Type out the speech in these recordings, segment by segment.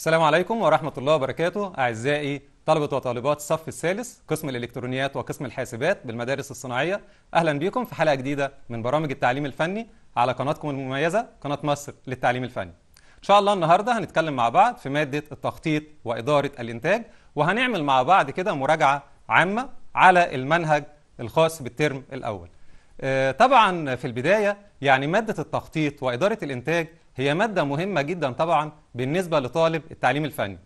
السلام عليكم ورحمة الله وبركاته أعزائي طلبة وطالبات الصف الثالث قسم الإلكترونيات وقسم الحاسبات بالمدارس الصناعية. أهلا بكم في حلقة جديدة من برامج التعليم الفني على قناتكم المميزة قناة مصر للتعليم الفني. إن شاء الله النهاردة هنتكلم مع بعض في مادة التخطيط وإدارة الإنتاج وهنعمل مع بعض كده مراجعة عامة على المنهج الخاص بالترم الأول. آه، طبعا في البداية يعني مادة التخطيط وإدارة الإنتاج هي مادة مهمة جدا طبعا بالنسبة لطالب التعليم الفني.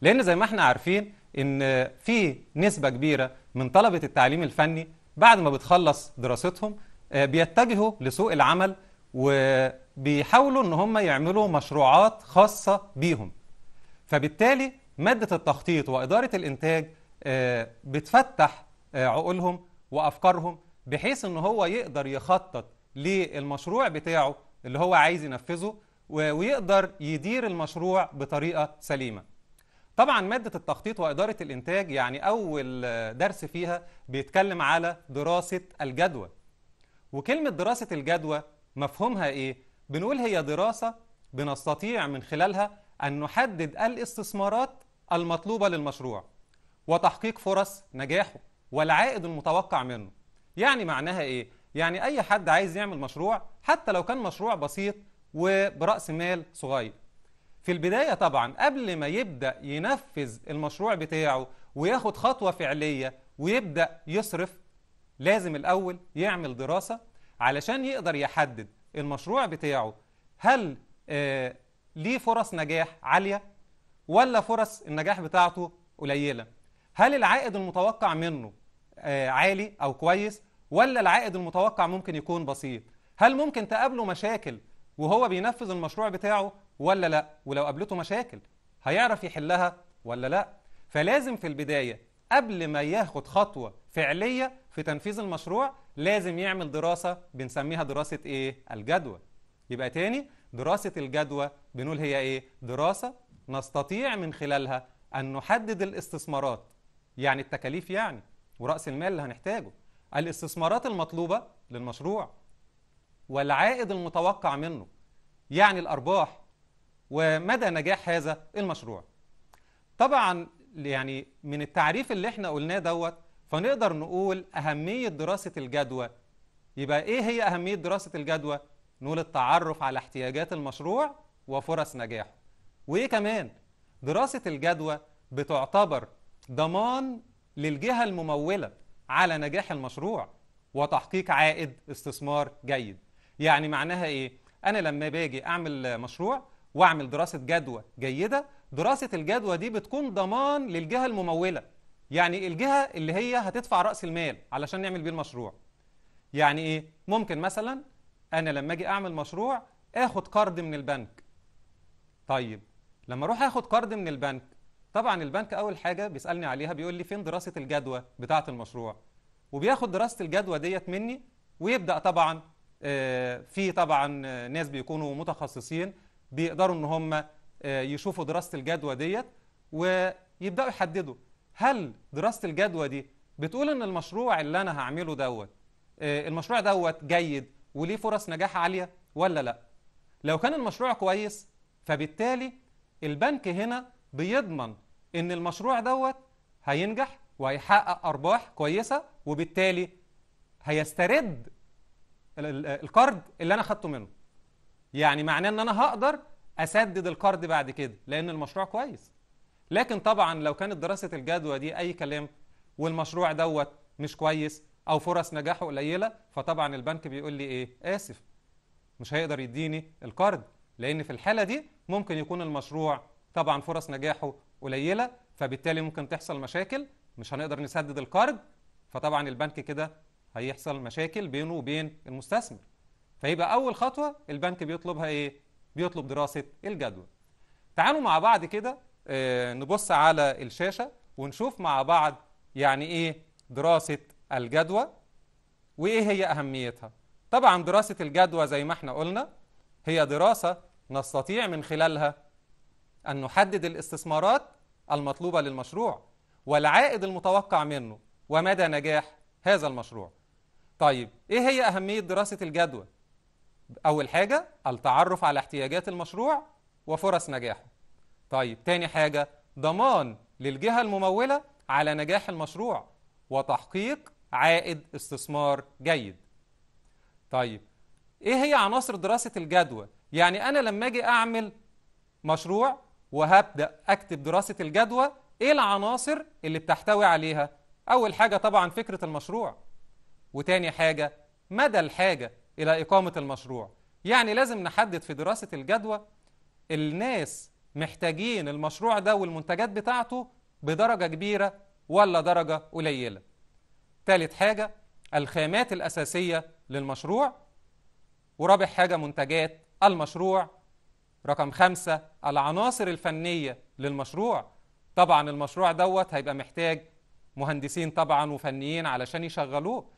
لأن زي ما إحنا عارفين إن في نسبة كبيرة من طلبة التعليم الفني بعد ما بتخلص دراستهم آه، بيتجهوا لسوق العمل وبيحاولوا إن هم يعملوا مشروعات خاصة بيهم. فبالتالي مادة التخطيط وإدارة الإنتاج آه، بتفتح آه، عقولهم وأفكارهم بحيث إن هو يقدر يخطط للمشروع بتاعه اللي هو عايز ينفذه ويقدر يدير المشروع بطريقة سليمة طبعا مادة التخطيط وإدارة الإنتاج يعني أول درس فيها بيتكلم على دراسة الجدوى وكلمة دراسة الجدوى مفهومها إيه؟ بنقول هي دراسة بنستطيع من خلالها أن نحدد الاستثمارات المطلوبة للمشروع وتحقيق فرص نجاحه والعائد المتوقع منه يعني معناها إيه؟ يعني أي حد عايز يعمل مشروع حتى لو كان مشروع بسيط وبرأس مال صغير. في البداية طبعا قبل ما يبدأ ينفذ المشروع بتاعه وياخد خطوة فعلية ويبدأ يصرف لازم الأول يعمل دراسة علشان يقدر يحدد المشروع بتاعه. هل آه ليه فرص نجاح عالية ولا فرص النجاح بتاعته قليلة؟ هل العائد المتوقع منه آه عالي أو كويس ولا العائد المتوقع ممكن يكون بسيط؟ هل ممكن تقابله مشاكل وهو بينفذ المشروع بتاعه ولا لا؟ ولو قابلته مشاكل هيعرف يحلها ولا لا؟ فلازم في البداية قبل ما ياخد خطوة فعلية في تنفيذ المشروع لازم يعمل دراسة بنسميها دراسة إيه؟ الجدوى. يبقى تاني دراسة الجدوى بنقول هي إيه؟ دراسة نستطيع من خلالها أن نحدد الاستثمارات يعني التكاليف يعني ورأس المال اللي هنحتاجه. الاستثمارات المطلوبة للمشروع والعائد المتوقع منه يعني الأرباح ومدى نجاح هذا المشروع. طبعا يعني من التعريف اللي إحنا قلناه دوت فنقدر نقول أهمية دراسة الجدوى. يبقى إيه هي أهمية دراسة الجدوى؟ نقول التعرف على احتياجات المشروع وفرص نجاحه. وإيه كمان؟ دراسة الجدوى بتعتبر ضمان للجهة الممولة على نجاح المشروع وتحقيق عائد استثمار جيد. يعني معناها إيه؟ أنا لما باجي أعمل مشروع وأعمل دراسة جدوى جيدة دراسة الجدوى دي بتكون ضمان للجهة الممولة. يعني الجهة اللي هي هتدفع رأس المال علشان نعمل بيه المشروع. يعني إيه؟ ممكن مثلا أنا لما أجي أعمل مشروع آخد قرض من البنك. طيب لما أروح آخد قرض من البنك طبعا البنك أول حاجة بيسألني عليها بيقول لي فين دراسة الجدوى بتاعة المشروع؟ وبياخد دراسة الجدوى ديت مني ويبدأ طبعا في طبعا آه، ناس بيكونوا متخصصين بيقدروا إن هم آه، يشوفوا دراسة الجدوى ديت ويبدأوا يحددوا. هل دراسة الجدوى دي بتقول إن المشروع اللي أنا هعمله دوت آه، المشروع دوت جيد وليه فرص نجاح عالية ولا لأ؟ لو كان المشروع كويس فبالتالي البنك هنا بيضمن إن المشروع دوت هينجح وهيحقق أرباح كويسة وبالتالي هيسترد القرض اللي أنا خدته منه. يعني معناه إن أنا هقدر أسدد القرض بعد كده لأن المشروع كويس. لكن طبعا لو كانت دراسة الجدوى دي أي كلام والمشروع دوت مش كويس أو فرص نجاحه قليلة فطبعا البنك بيقول لي إيه؟ آسف. مش هيقدر يديني القرض لأن في الحالة دي ممكن يكون المشروع طبعا فرص نجاحه قليلة فبالتالي ممكن تحصل مشاكل مش هنقدر نسدد القرض فطبعا البنك كده هيحصل مشاكل بينه وبين المستثمر. فيبقى أول خطوة البنك بيطلبها إيه؟ بيطلب دراسة الجدوى تعالوا مع بعض كده آه، نبص على الشاشة ونشوف مع بعض يعني إيه دراسة الجدوى وإيه هي أهميتها. طبعا دراسة الجدوى زي ما إحنا قلنا هي دراسة نستطيع من خلالها أن نحدد الاستثمارات المطلوبة للمشروع والعائد المتوقع منه ومدى نجاح هذا المشروع. طيب إيه هي أهمية دراسة الجدوى أول حاجة التعرف على احتياجات المشروع وفرص نجاحه. طيب تاني حاجة ضمان للجهة الممولة على نجاح المشروع وتحقيق عائد استثمار جيد. طيب إيه هي عناصر دراسة الجدوى يعني أنا لما أجي أعمل مشروع وهبدأ أكتب دراسة الجدوى إيه العناصر اللي بتحتوي عليها؟ أول حاجة طبعا فكرة المشروع. وتاني حاجة مدى الحاجة إلى إقامة المشروع. يعني لازم نحدد في دراسة الجدوى الناس محتاجين المشروع ده والمنتجات بتاعته بدرجة كبيرة ولا درجة قليلة. ثالث حاجة الخامات الأساسية للمشروع. ورابع حاجة منتجات المشروع. رقم خمسة العناصر الفنية للمشروع. طبعا المشروع دوت هيبقى محتاج مهندسين طبعا وفنيين علشان يشغلوه.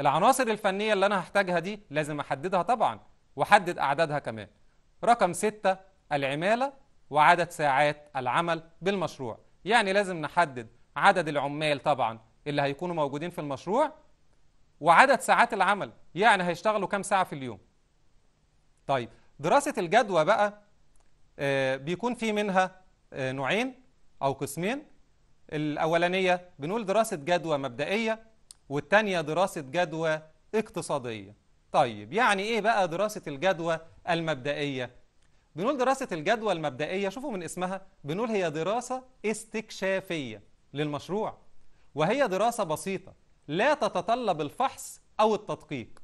العناصر الفنية اللي أنا هحتاجها دي لازم أحددها طبعا وأحدد أعدادها كمان. رقم ستة العمالة وعدد ساعات العمل بالمشروع. يعني لازم نحدد عدد العمال طبعا اللي هيكونوا موجودين في المشروع وعدد ساعات العمل يعني هيشتغلوا كام ساعة في اليوم. طيب دراسة الجدوى بقى آه، بيكون في منها آه، نوعين أو قسمين. الأولانية بنقول دراسة جدوى مبدئية والتانية دراسة جدوى اقتصادية طيب يعني إيه بقى دراسة الجدوى المبدئية؟ بنقول دراسة الجدوى المبدئية شوفوا من اسمها بنقول هي دراسة استكشافية للمشروع وهي دراسة بسيطة لا تتطلب الفحص أو التدقيق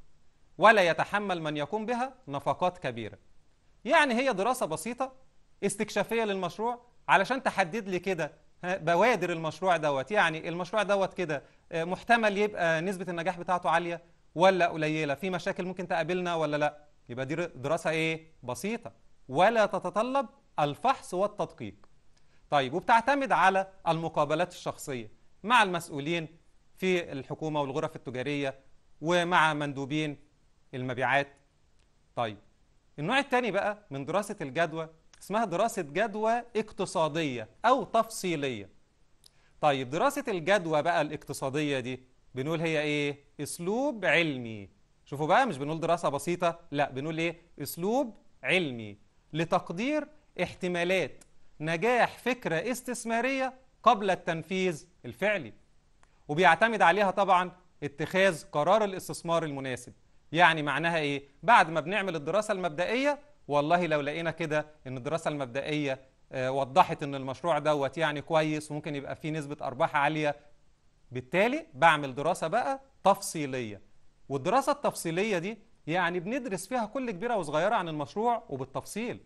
ولا يتحمل من يقوم بها نفقات كبيرة يعني هي دراسة بسيطة استكشافية للمشروع علشان تحدد لي كده بوادر المشروع دوت. يعني المشروع دوت كده آه، محتمل يبقى نسبة النجاح بتاعته عالية ولا قليلة؟ في مشاكل ممكن تقابلنا ولا لأ؟ يبقى دي دراسة إيه؟ بسيطة. ولا تتطلب الفحص والتدقيق. طيب وبتعتمد على المقابلات الشخصية مع المسؤولين في الحكومة والغرف التجارية ومع مندوبين المبيعات. طيب النوع الثاني بقى من دراسة الجدوى اسمها دراسة جدوى اقتصادية أو تفصيلية. طيب دراسة الجدوى بقى الاقتصادية دي بنقول هي إيه؟ أسلوب علمي. شوفوا بقى مش بنقول دراسة بسيطة لا بنقول إيه؟ أسلوب علمي لتقدير احتمالات نجاح فكرة استثمارية قبل التنفيذ الفعلي. وبيعتمد عليها طبعا اتخاذ قرار الاستثمار المناسب. يعني معناها إيه؟ بعد ما بنعمل الدراسة المبدئية والله لو لقينا كده إن الدراسة المبدئية آه، وضحت إن المشروع دوت يعني كويس وممكن يبقى فيه نسبة أرباح عالية بالتالي بعمل دراسة بقى تفصيلية. والدراسة التفصيلية دي يعني بندرس فيها كل كبيرة وصغيرة عن المشروع وبالتفصيل.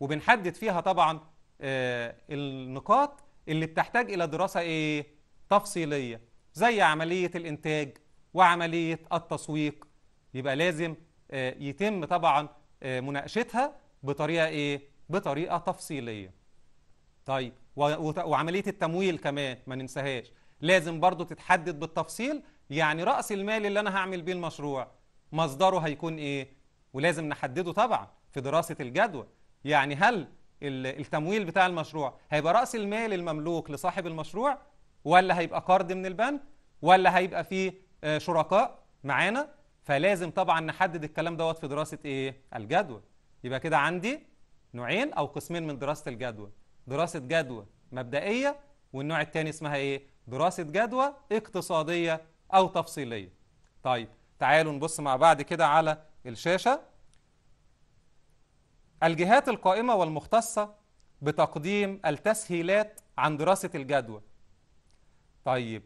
وبنحدد فيها طبعا آه، النقاط اللي بتحتاج إلى دراسة إيه؟ تفصيلية. زي عملية الإنتاج وعملية التسويق. يبقى لازم آه، يتم طبعا مناقشتها بطريقة إيه؟ بطريقة تفصيلية. طيب و- وت- وعملية التمويل كمان ما ننساهاش. لازم برضو تتحدد بالتفصيل يعني رأس المال اللي أنا هعمل بيه المشروع. مصدره هيكون إيه؟ ولازم نحدده طبعا في دراسة الجدوى. يعني هل ال- التمويل بتاع المشروع هيبقى رأس المال المملوك لصاحب المشروع ولا هيبقى قرض من البنك ولا هيبقى فيه آه، شركاء معانا؟ فلازم طبعا نحدد الكلام دوت في دراسة إيه؟ الجدوى يبقى كده عندي نوعين أو قسمين من دراسة الجدوى دراسة جدوى مبدئية والنوع الثاني اسمها إيه؟ دراسة جدوى اقتصادية أو تفصيلية. طيب تعالوا نبص مع بعض كده على الشاشة. الجهات القائمة والمختصة بتقديم التسهيلات عن دراسة الجدوى. طيب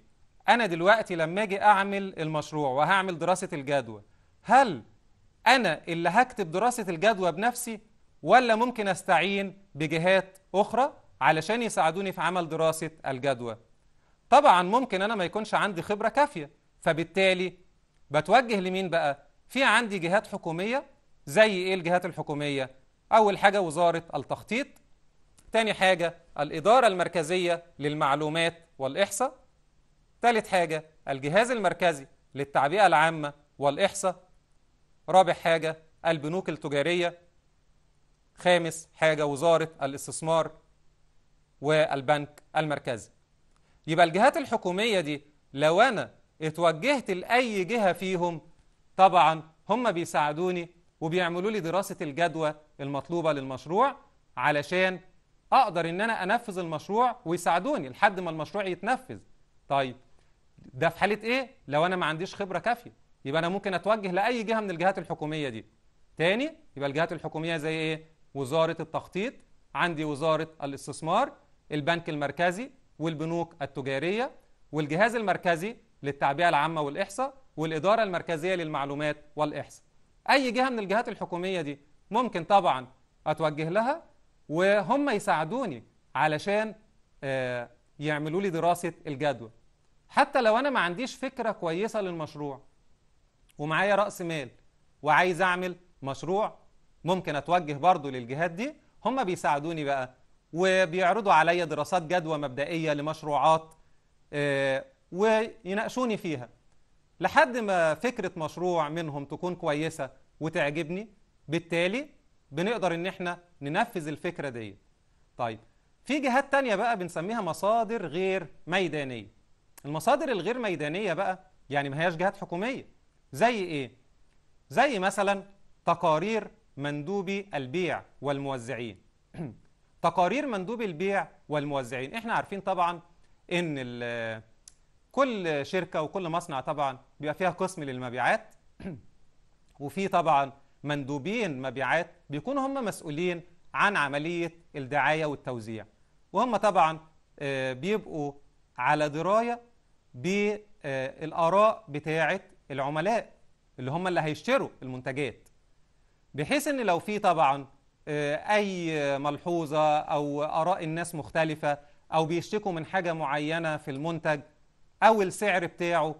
أنا دلوقتي لما أجي أعمل المشروع وهعمل دراسة الجدوى هل أنا اللي هكتب دراسة الجدوى بنفسي ولا ممكن أستعين بجهات أخرى علشان يساعدوني في عمل دراسة الجدوى؟ طبعا ممكن أنا ما يكونش عندي خبرة كافية فبالتالي بتوجه لمين بقى؟ في عندي جهات حكومية زي إيه الجهات الحكومية؟ أول حاجة وزارة التخطيط تاني حاجة الإدارة المركزية للمعلومات والإحصاء ثالث حاجة الجهاز المركزي للتعبئة العامة والإحصاء. رابع حاجة البنوك التجارية. خامس حاجة وزارة الاستثمار والبنك المركزي. يبقى الجهات الحكومية دي لو أنا اتوجهت لأي جهة فيهم طبعا هم بيساعدوني وبيعملوا لي دراسة الجدوى المطلوبة للمشروع علشان أقدر إن أنا أنفذ المشروع ويساعدوني لحد ما المشروع يتنفذ. طيب ده في حالة إيه؟ لو أنا ما عنديش خبرة كافية. يبقى أنا ممكن أتوجه لأي جهة من الجهات الحكومية دي. تاني يبقى الجهات الحكومية زي إيه؟ وزارة التخطيط. عندي وزارة الاستثمار البنك المركزي والبنوك التجارية والجهاز المركزي للتعبئة العامة والإحصاء والإدارة المركزية للمعلومات والإحصاء. أي جهة من الجهات الحكومية دي ممكن طبعا أتوجه لها وهم يساعدوني علشان آه، يعملوا لي دراسة الجدوى. حتى لو أنا ما عنديش فكرة كويسة للمشروع ومعايا رأس مال وعايز أعمل مشروع ممكن أتوجه برضو للجهات دي هم بيساعدوني بقى وبيعرضوا عليا دراسات جدوى مبدئية لمشروعات آه، ويناقشوني فيها. لحد ما فكرة مشروع منهم تكون كويسة وتعجبني بالتالي بنقدر إن إحنا ننفذ الفكرة دي. طيب في جهات تانية بقى بنسميها مصادر غير ميدانية. المصادر الغير ميدانية بقى يعني ما هياش جهات حكومية. زي إيه؟ زي مثلا تقارير مندوبي البيع والموزعين. تقارير مندوبي البيع والموزعين. إحنا عارفين طبعا إن كل شركة وكل مصنع طبعا بيبقى فيها قسم للمبيعات. وفي طبعا مندوبين مبيعات بيكونوا هم مسؤولين عن عملية الدعاية والتوزيع. وهم طبعا آه، بيبقوا على دراية بالآراء بتاعة العملاء اللي هم اللي هيشتروا المنتجات. بحيث إن لو في طبعا آه، أي ملحوظة أو آراء الناس مختلفة أو بيشتكوا من حاجة معينة في المنتج أو السعر بتاعه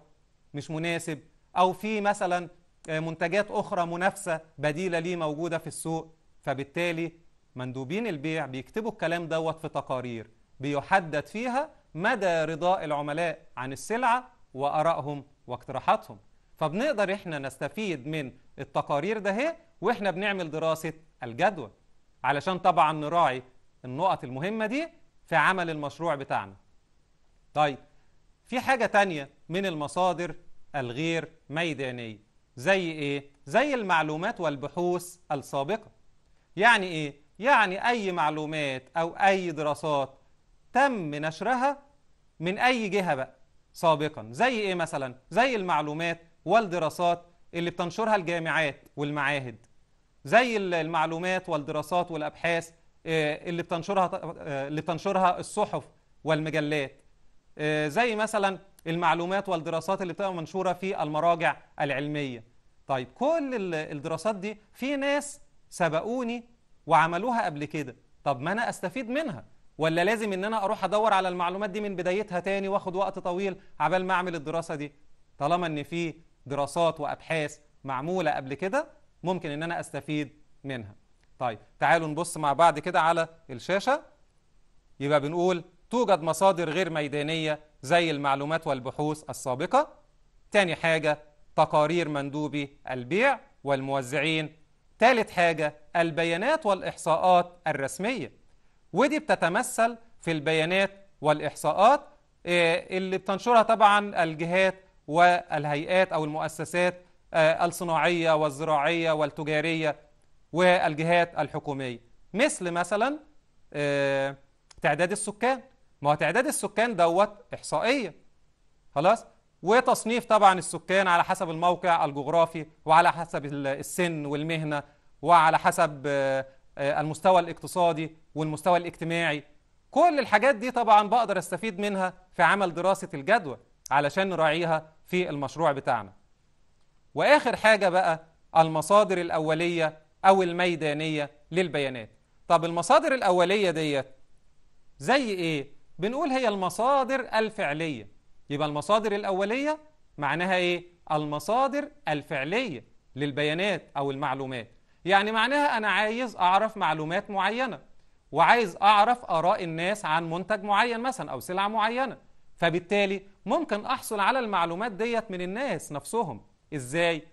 مش مناسب أو في مثلا آه، منتجات أخرى منافسة بديلة ليه موجودة في السوق فبالتالي مندوبين البيع بيكتبوا الكلام دوت في تقارير بيحدد فيها مدى رضاء العملاء عن السلعة وآرائهم واقتراحاتهم. فبنقدر إحنا نستفيد من التقارير ده هي وإحنا بنعمل دراسة الجدوى علشان طبعا نراعي النقط المهمة دي في عمل المشروع بتاعنا. طيب في حاجة تانية من المصادر الغير ميدانية. زي إيه؟ زي المعلومات والبحوث السابقة. يعني إيه؟ يعني أي معلومات أو أي دراسات تم نشرها من أي جهة بقى؟ سابقا. زي إيه مثلا؟ زي المعلومات والدراسات اللي بتنشرها الجامعات والمعاهد. زي ال- المعلومات والدراسات والأبحاث آه، اللي بتنشرها آه، اللي بتنشرها الصحف والمجلات. آه، زي مثلا المعلومات والدراسات اللي بتبقى منشورة في المراجع العلمية. طيب كل ال- الدراسات دي في ناس سبقوني وعملوها قبل كده. طب ما أنا أستفيد منها. ولا لازم إن أنا أروح أدور على المعلومات دي من بدايتها تاني وآخد وقت طويل عبال ما أعمل الدراسة دي؟ طالما إن في دراسات وأبحاث معمولة قبل كده ممكن إن أنا أستفيد منها. طيب تعالوا نبص مع بعض كده على الشاشة. يبقى بنقول توجد مصادر غير ميدانية زي المعلومات والبحوث السابقة. تاني حاجة تقارير مندوبي البيع والموزعين. تالت حاجة البيانات والإحصاءات الرسمية. ودي بتتمثل في البيانات والإحصاءات آه، اللي بتنشرها طبعا الجهات والهيئات أو المؤسسات آه، الصناعية والزراعية والتجارية والجهات الحكومية. مثل مثلا آه، تعداد السكان. ما هو تعداد السكان دوت إحصائية. خلاص؟ وتصنيف طبعا السكان على حسب الموقع الجغرافي وعلى حسب ال- السن والمهنة وعلى حسب المستوى الاقتصادي والمستوى الاجتماعي. كل الحاجات دي طبعا بقدر أستفيد منها في عمل دراسة الجدوى علشان نراعيها في المشروع بتاعنا. وآخر حاجة بقى المصادر الأولية أو الميدانية للبيانات. طب المصادر الأولية ديت زي إيه؟ بنقول هي المصادر الفعلية. يبقى المصادر الأولية معناها إيه؟ المصادر الفعلية للبيانات أو المعلومات. يعني معناها أنا عايز أعرف معلومات معينة وعايز أعرف آراء الناس عن منتج معين مثلا أو سلعة معينة. فبالتالي ممكن أحصل على المعلومات ديت من الناس نفسهم. إزاي؟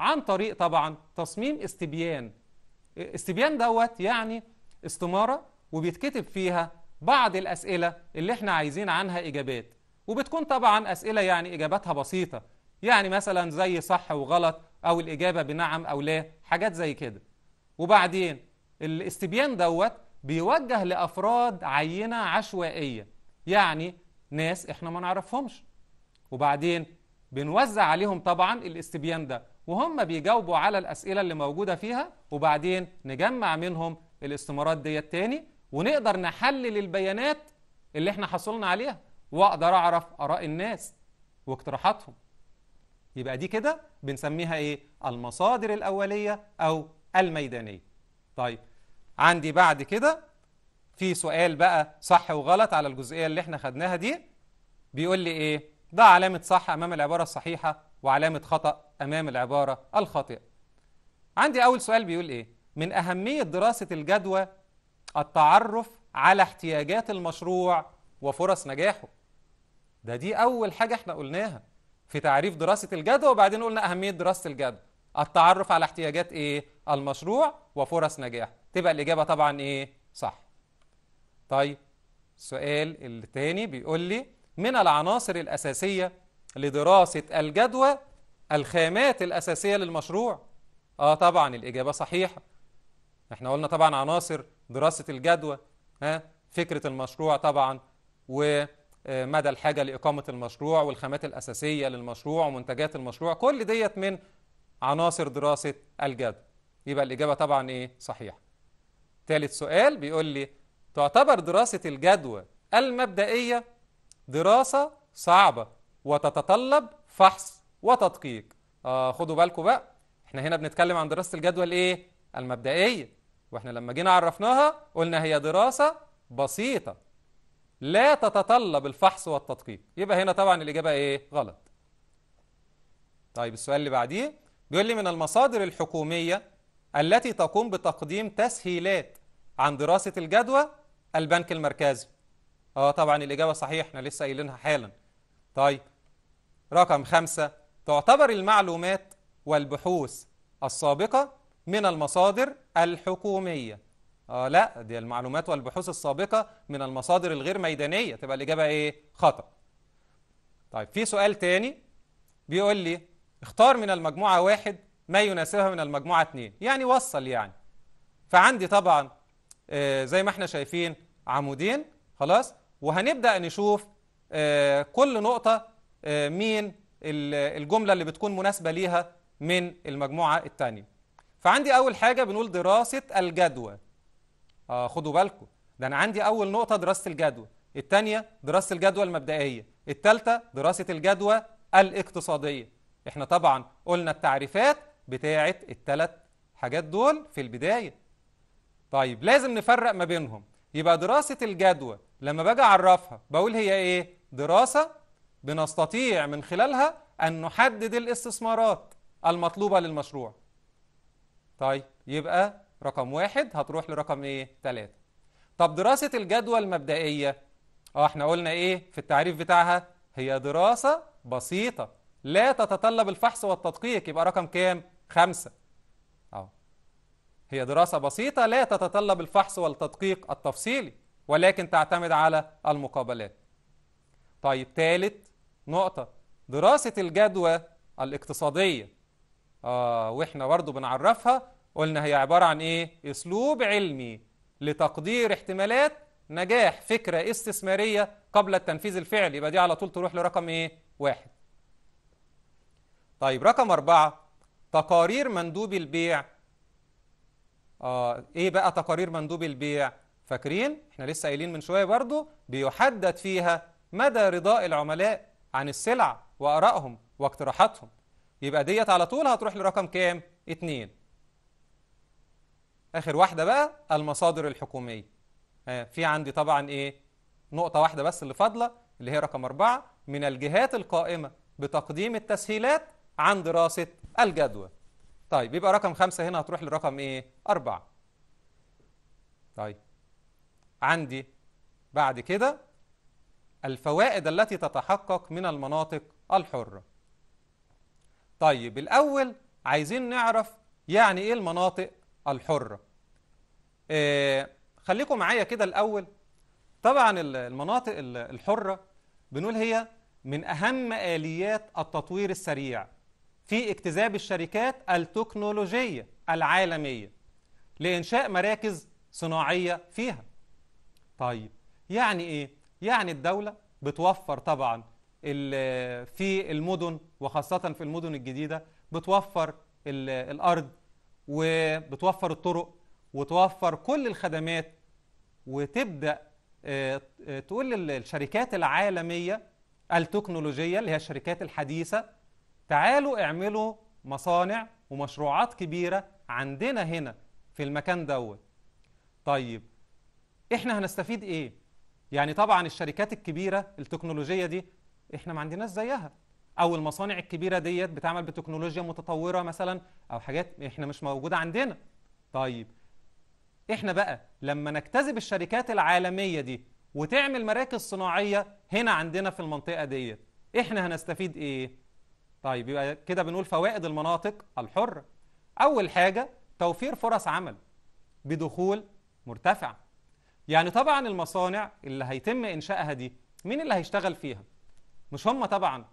عن طريق طبعا تصميم استبيان. استبيان دوت يعني استمارة وبيتكتب فيها بعض الأسئلة اللي إحنا عايزين عنها إجابات. وبتكون طبعا أسئلة يعني إجاباتها بسيطة. يعني مثلا زي صح وغلط أو الإجابة بنعم أو لا حاجات زي كده. وبعدين الاستبيان دوت بيوجه لأفراد عينة عشوائية يعني ناس إحنا ما نعرفهمش. وبعدين بنوزع عليهم طبعا الاستبيان ده وهم بيجاوبوا على الأسئلة اللي موجودة فيها وبعدين نجمع منهم الاستمارات ديت تاني ونقدر نحلل البيانات اللي إحنا حصلنا عليها وأقدر أعرف آراء الناس واقتراحاتهم. يبقى دي كده بنسميها إيه؟ المصادر الأولية أو الميدانية. طيب عندي بعد كده في سؤال بقى صح وغلط على الجزئية اللي إحنا خدناها دي. بيقول لي إيه؟ ده علامة صح أمام العبارة الصحيحة وعلامة خطأ أمام العبارة الخاطئة. عندي أول سؤال بيقول إيه؟ من أهمية دراسة الجدوى التعرف على احتياجات المشروع وفرص نجاحه. ده دي أول حاجة إحنا قلناها. في تعريف دراسة الجدوى وبعدين قلنا أهمية دراسة الجدوى. التعرف على احتياجات إيه؟ المشروع وفرص نجاح. تبقى الإجابة طبعا إيه؟ صح. طيب السؤال الثاني بيقول لي من العناصر الأساسية لدراسة الجدوى الخامات الأساسية للمشروع؟ آه طبعا الإجابة صحيحة. إحنا قلنا طبعا عناصر دراسة الجدوى ها فكرة المشروع طبعا ومدى الحاجة لإقامة المشروع والخامات الأساسية للمشروع ومنتجات المشروع. كل ديت من عناصر دراسة الجدوى يبقى الإجابة طبعا إيه؟ صحيحة. ثالث سؤال بيقول لي تعتبر دراسة الجدوى المبدئية دراسة صعبة وتتطلب فحص وتدقيق. آه خدوا بالكم بقى إحنا هنا بنتكلم عن دراسة الجدوى الايه المبدئية. وإحنا لما جينا عرفناها قلنا هي دراسة بسيطة. لا تتطلب الفحص والتدقيق. يبقى هنا طبعا الإجابة إيه؟ غلط. طيب السؤال اللي بعديه بيقول لي من المصادر الحكومية التي تقوم بتقديم تسهيلات عن دراسة الجدوى البنك المركزي. آه طبعا الإجابة صحيح إحنا لسه قايلينها حالا. طيب رقم خمسة تعتبر المعلومات والبحوث السابقة من المصادر الحكومية. آه لا دي المعلومات والبحوث السابقة من المصادر الغير ميدانية. تبقى الإجابة إيه؟ خطأ. طيب في سؤال تاني بيقول لي اختار من المجموعة واحد ما يناسبها من المجموعة اتنين. يعني وصل يعني. فعندي طبعا آه زي ما إحنا شايفين عمودين. خلاص؟ وهنبدأ نشوف آه كل نقطة آه مين الجملة اللي بتكون مناسبة ليها من المجموعة التانية. فعندي أول حاجة بنقول دراسة الجدوى آه خدوا بالكم. ده أنا عندي أول نقطة دراسة الجدوى. الثانية دراسة الجدوى المبدئية. الثالثة دراسة الجدوى الاقتصادية. إحنا طبعا قلنا التعريفات بتاعة الثلاث حاجات دول في البداية. طيب لازم نفرق ما بينهم. يبقى دراسة الجدوى لما باجي أعرفها بقول هي إيه؟ دراسة بنستطيع من خلالها أن نحدد الاستثمارات المطلوبة للمشروع. طيب يبقى رقم واحد هتروح لرقم إيه؟ تلاتة. طب دراسة الجدوى المبدئية آه إحنا قلنا إيه في التعريف بتاعها؟ هي دراسة بسيطة لا تتطلب الفحص والتدقيق يبقى رقم كام؟ خمسة. آه. هي دراسة بسيطة لا تتطلب الفحص والتدقيق التفصيلي ولكن تعتمد على المقابلات. طيب ثالث نقطة دراسة الجدوى الاقتصادية آه وإحنا برضو بنعرفها قلنا هي عبارة عن إيه؟ أسلوب علمي لتقدير احتمالات نجاح فكرة استثمارية قبل التنفيذ الفعلي. يبقى دي على طول تروح لرقم إيه؟ واحد. طيب رقم أربعة تقارير مندوب البيع. آه إيه بقى تقارير مندوب البيع؟ فاكرين؟ إحنا لسه قايلين من شوية برضو بيحدد فيها مدى رضاء العملاء عن السلع وآرائهم واقتراحاتهم. يبقى ديت على طول هتروح لرقم كام؟ اتنين. آخر واحدة بقى المصادر الحكومية ها في عندي طبعا إيه؟ نقطة واحدة بس اللي فاضلة اللي هي رقم أربعة من الجهات القائمة بتقديم التسهيلات عن دراسة الجدوى طيب يبقى رقم خمسة هنا هتروح لرقم إيه؟ أربعة طيب عندي بعد كده الفوائد التي تتحقق من المناطق الحرة طيب الأول عايزين نعرف يعني إيه المناطق الحرة آه خليكم معايا كده الأول طبعا المناطق الحرة بنقول هي من أهم آليات التطوير السريع في اجتذاب الشركات التكنولوجية العالمية لإنشاء مراكز صناعية فيها طيب يعني إيه؟ يعني الدولة بتوفر طبعا في المدن وخاصة في المدن الجديدة بتوفر ال- الأرض وبتوفر الطرق وتوفر كل الخدمات وتبدأ آه، آه، تقول للشركات العالمية التكنولوجية اللي هي الشركات الحديثة تعالوا اعملوا مصانع ومشروعات كبيرة عندنا هنا في المكان دوت. طيب إحنا هنستفيد إيه؟ يعني طبعا الشركات الكبيرة التكنولوجية دي إحنا ما عندناش زيها. أو المصانع الكبيرة ديت بتعمل بتكنولوجيا متطورة مثلا أو حاجات إحنا مش موجودة عندنا. طيب إحنا بقى لما نجتذب الشركات العالمية دي وتعمل مراكز صناعية هنا عندنا في المنطقة ديت إحنا هنستفيد إيه؟ طيب يبقى كده بنقول فوائد المناطق الحرة أول حاجة توفير فرص عمل بدخول مرتفع. يعني طبعا المصانع اللي هيتم إنشائها دي مين اللي هيشتغل فيها؟ مش هم طبعا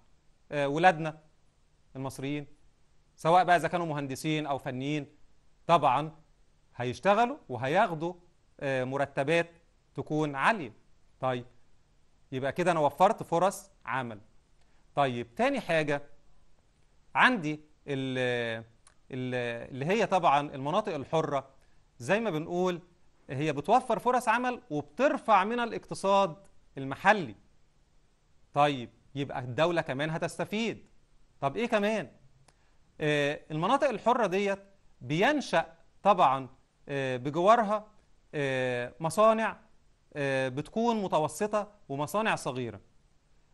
آه، ولادنا المصريين سواء بقى إذا كانوا مهندسين أو فنيين. طبعا هيشتغلوا وهياخدوا آه، مرتبات تكون عالية. طيب يبقى كده أنا وفرت فرص عمل. طيب تاني حاجة عندي ال- ال- اللي هي طبعا المناطق الحرة زي ما بنقول هي بتوفر فرص عمل وبترفع من الاقتصاد المحلي. طيب يبقى الدولة كمان هتستفيد. طب إيه كمان؟ آه، المناطق الحرة ديت بينشأ طبعا بجوارها آه، مصانع آه، بتكون متوسطة ومصانع صغيرة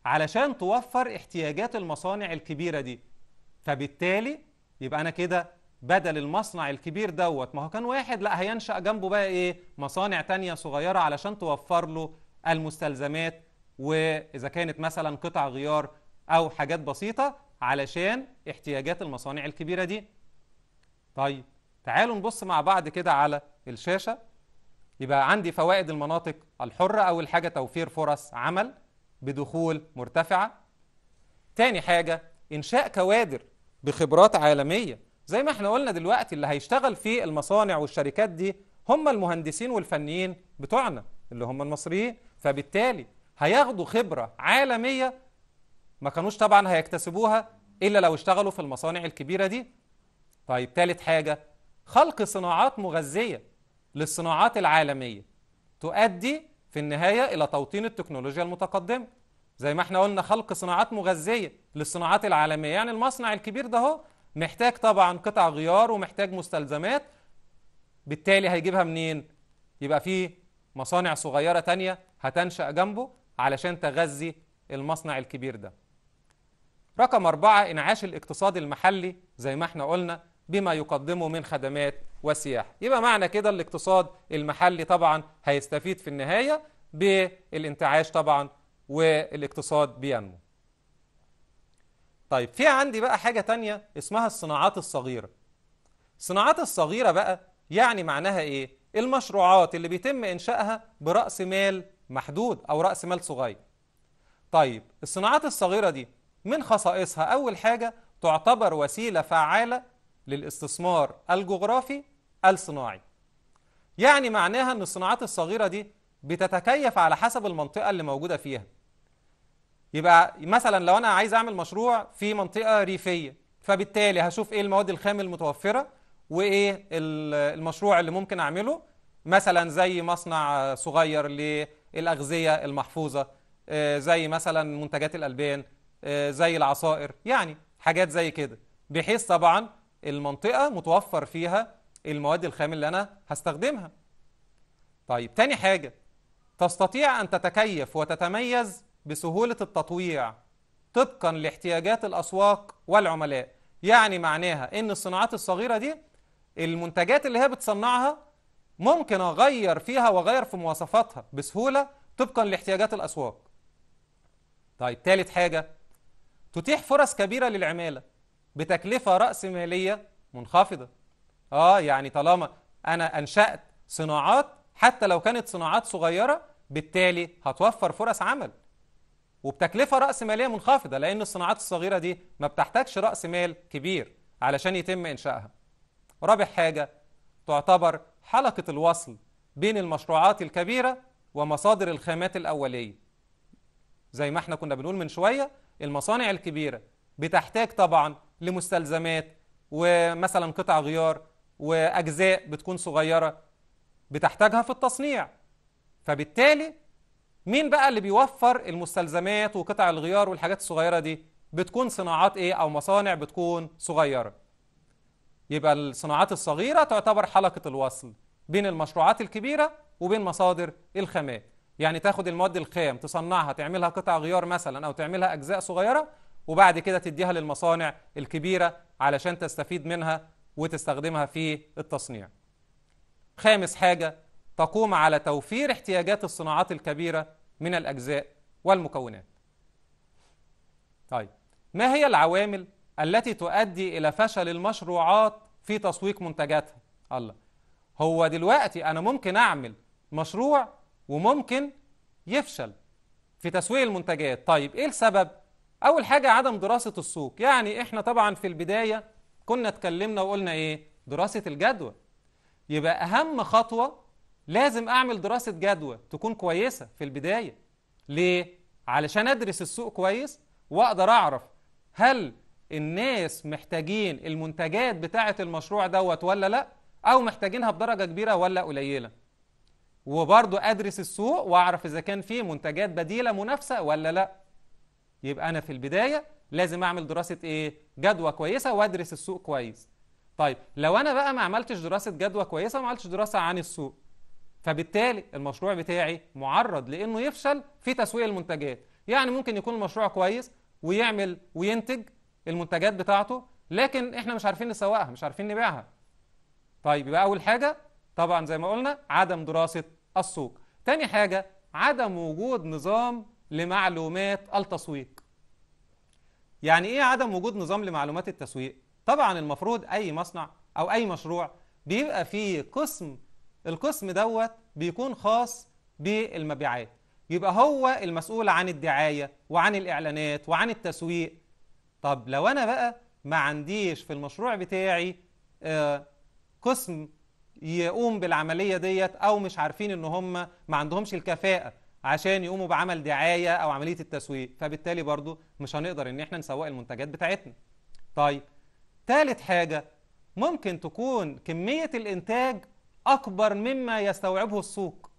علشان توفر احتياجات المصانع الكبيرة دي. فبالتالي يبقى أنا كده بدل المصنع الكبير دوت ما هو كان واحد لا هينشأ جنبه بقى إيه؟ مصانع تانية صغيرة علشان توفر له المستلزمات وإذا كانت مثلا قطع غيار أو حاجات بسيطة علشان احتياجات المصانع الكبيرة دي. طيب تعالوا نبص مع بعض كده على الشاشة. يبقى عندي فوائد المناطق الحرة أول حاجة توفير فرص عمل بدخول مرتفعة. تاني حاجة إنشاء كوادر بخبرات عالمية. زي ما إحنا قلنا دلوقتي اللي هيشتغل في المصانع والشركات دي هم المهندسين والفنيين بتوعنا اللي هم المصريين. فبالتالي هياخدوا خبرة عالمية ما كانوش طبعا هيكتسبوها إلا لو اشتغلوا في المصانع الكبيرة دي. طيب تالت حاجة خلق صناعات مغذية للصناعات العالمية تؤدي في النهاية إلى توطين التكنولوجيا المتقدمة. زي ما إحنا قلنا خلق صناعات مغذية للصناعات العالمية. يعني المصنع الكبير ده هو محتاج طبعا قطع غيار ومحتاج مستلزمات. بالتالي هيجيبها منين؟ يبقى في مصانع صغيرة تانية هتنشأ جنبه علشان تغذي المصنع الكبير ده. رقم أربعة إنعاش الاقتصاد المحلي. زي ما إحنا قلنا بما يقدمه من خدمات وسياحة. يبقى معنى كده الاقتصاد المحلي طبعا هيستفيد في النهاية بالانتعاش طبعا والاقتصاد بينمو. طيب في عندي بقى حاجة تانية اسمها الصناعات الصغيرة. الصناعات الصغيرة بقى يعني معناها إيه؟ المشروعات اللي بيتم إنشائها برأس مال محدود أو رأس مال صغير. طيب الصناعات الصغيرة دي من خصائصها أول حاجة تعتبر وسيلة فعالة للاستثمار الجغرافي الصناعي. يعني معناها أن الصناعات الصغيرة دي بتتكيف على حسب المنطقة اللي موجودة فيها. يبقى مثلا لو أنا عايز أعمل مشروع في منطقة ريفية فبالتالي هشوف إيه المواد الخام المتوفرة وإيه المشروع اللي ممكن أعمله. مثلا زي مصنع صغير للأغذية المحفوظة زي مثلا منتجات الألبان زي العصائر يعني حاجات زي كده. بحيث طبعا المنطقة متوفر فيها المواد الخام اللي أنا هستخدمها. طيب تاني حاجة تستطيع أن تتكيف وتتميز بسهولة التطويع طبقا لاحتياجات الأسواق والعملاء. يعني معناها أن الصناعات الصغيرة دي المنتجات اللي هي بتصنعها ممكن أغير فيها وأغير في مواصفاتها بسهولة طبقا لاحتياجات الأسواق. طيب ثالث حاجة تتيح فرص كبيرة للعمالة. بتكلفة رأس مالية منخفضة. آه يعني طالما أنا أنشأت صناعات حتى لو كانت صناعات صغيرة بالتالي هتوفر فرص عمل. وبتكلفة رأس مالية منخفضة لأن الصناعات الصغيرة دي ما بتحتاجش رأس مال كبير علشان يتم إنشائها. رابع حاجة تعتبر حلقة الوصل بين المشروعات الكبيرة ومصادر الخامات الأولية. زي ما إحنا كنا بنقول من شوية المصانع الكبيرة بتحتاج طبعا لمستلزمات ومثلا قطع غيار وأجزاء بتكون صغيرة بتحتاجها في التصنيع. فبالتالي مين بقى اللي بيوفر المستلزمات وقطع الغيار والحاجات الصغيرة دي؟ بتكون صناعات إيه؟ أو مصانع بتكون صغيرة. يبقى الصناعات الصغيرة تعتبر حلقة الوصل بين المشروعات الكبيرة وبين مصادر الخامات. يعني تاخد المواد الخام تصنعها تعملها قطع غيار مثلا أو تعملها أجزاء صغيرة وبعد كده تديها للمصانع الكبيرة علشان تستفيد منها وتستخدمها في التصنيع. خامس حاجة تقوم على توفير احتياجات الصناعات الكبيرة من الأجزاء والمكونات. طيب ما هي العوامل التي تؤدي إلى فشل المشروعات في تسويق منتجاتها؟ الله هو دلوقتي أنا ممكن أعمل مشروع وممكن يفشل في تسويق المنتجات. طيب إيه السبب؟ أول حاجة عدم دراسة السوق. يعني إحنا طبعا في البداية كنا اتكلمنا وقلنا إيه؟ دراسة الجدوى. يبقى أهم خطوة لازم أعمل دراسة جدوى تكون كويسة في البداية. ليه؟ علشان أدرس السوق كويس وأقدر أعرف هل الناس محتاجين المنتجات بتاعة المشروع دوت ولا لأ أو محتاجينها بدرجة كبيرة ولا قليلة. وبرضو أدرس السوق وأعرف إذا كان فيه منتجات بديلة منافسة ولا لأ. يبقى أنا في البداية لازم أعمل دراسة إيه؟ جدوى كويسة وأدرس السوق كويس. طيب لو أنا بقى ما عملتش دراسة جدوى كويسة ما عملتش دراسة عن السوق فبالتالي المشروع بتاعي معرض لأنه يفشل في تسويق المنتجات. يعني ممكن يكون المشروع كويس ويعمل وينتج المنتجات بتاعته لكن إحنا مش عارفين نسوقها مش عارفين نبيعها. طيب يبقى أول حاجة طبعا زي ما قلنا عدم دراسة السوق. تاني حاجة عدم وجود نظام لمعلومات التسويق. يعني إيه عدم وجود نظام لمعلومات التسويق؟ طبعا المفروض أي مصنع أو أي مشروع بيبقى فيه قسم القسم دوت بيكون خاص بالمبيعات. يبقى هو المسؤول عن الدعاية وعن الإعلانات وعن التسويق. طب لو أنا بقى ما عنديش في المشروع بتاعي آه، قسم يقوم بالعملية ديت أو مش عارفين إن هم ما عندهمش الكفاءة عشان يقوموا بعمل دعاية أو عملية التسويق. فبالتالي برضو مش هنقدر إن إحنا نسوق المنتجات بتاعتنا. طيب ثالث حاجة ممكن تكون كمية الإنتاج أكبر مما يستوعبه السوق.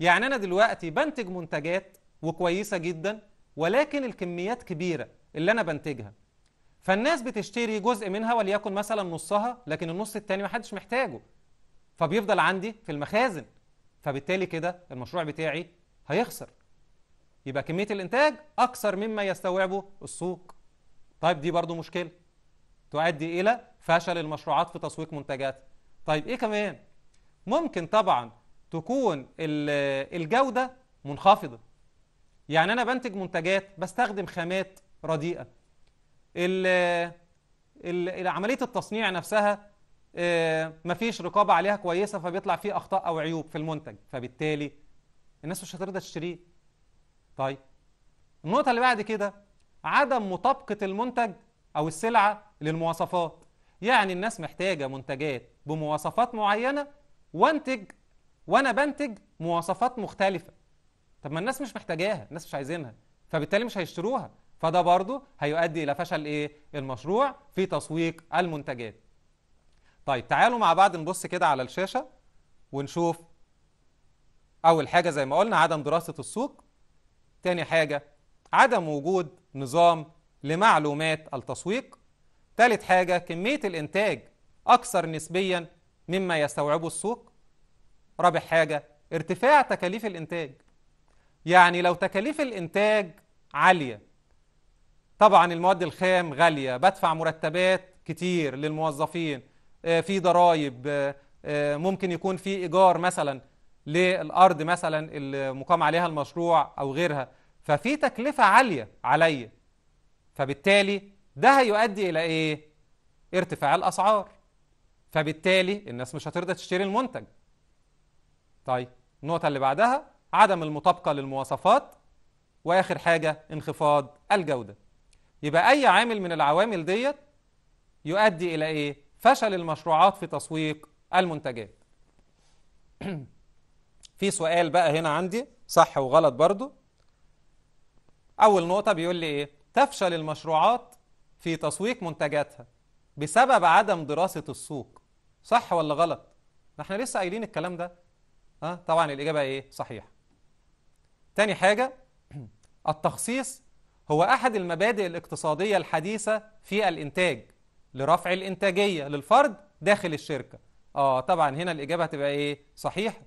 يعني أنا دلوقتي بنتج منتجات وكويسة جدا ولكن الكميات كبيرة اللي أنا بنتجها. فالناس بتشتري جزء منها وليكن مثلا نصها لكن النص التاني ما حدش محتاجه. فبيفضل عندي في المخازن. فبالتالي كده المشروع بتاعي هيخسر. يبقى كمية الإنتاج أكثر مما يستوعبه السوق. طيب دي برضو مشكلة. تؤدي إلى فشل المشروعات في تسويق منتجات. طيب إيه كمان؟ ممكن طبعا تكون ال- الجودة منخفضة. يعني أنا بنتج منتجات بستخدم خامات رديئة. عملية التصنيع نفسها آه، مفيش رقابة عليها كويسة فبيطلع فيه أخطاء أو عيوب في المنتج. فبالتالي الناس مش هترضى تشتريه. طيب النقطة اللي بعد كده عدم مطابقة المنتج أو السلعة للمواصفات. يعني الناس محتاجة منتجات بمواصفات معينة وأنتج وأنا بنتج مواصفات مختلفة. طب ما الناس مش محتاجاها الناس مش عايزينها فبالتالي مش هيشتروها. فده برضه هيؤدي إلى فشل إيه؟ المشروع في تسويق المنتجات. طيب تعالوا مع بعض نبص كده على الشاشة ونشوف أول حاجة زي ما قلنا عدم دراسة السوق. تاني حاجة عدم وجود نظام لمعلومات التسويق. تالت حاجة كمية الإنتاج أكثر نسبيا مما يستوعبه السوق. رابع حاجة ارتفاع تكاليف الإنتاج. يعني لو تكاليف الإنتاج عالية طبعا المواد الخام غالية بدفع مرتبات كتير للموظفين آه، في ضرائب آه، آه، ممكن يكون في إيجار مثلا. للأرض مثلا اللي مقام عليها المشروع أو غيرها ففي تكلفة عالية عليا. فبالتالي ده هيؤدي إلى إيه؟ ارتفاع الأسعار. فبالتالي الناس مش هترضى تشتري المنتج. طيب النقطة اللي بعدها عدم المطابقة للمواصفات وآخر حاجة انخفاض الجودة. يبقى أي عامل من العوامل ديت يؤدي إلى إيه؟ فشل المشروعات في تسويق المنتجات. في سؤال بقى هنا عندي صح وغلط برضو. أول نقطة بيقول لي إيه؟ تفشل المشروعات في تسويق منتجاتها بسبب عدم دراسة السوق. صح ولا غلط؟ ما إحنا لسه قايلين الكلام ده. ها؟ طبعا الإجابة إيه؟ صحيح تاني حاجة التخصيص هو أحد المبادئ الاقتصادية الحديثة في الإنتاج لرفع الإنتاجية للفرد داخل الشركة. آه طبعا هنا الإجابة هتبقى إيه؟ صحيح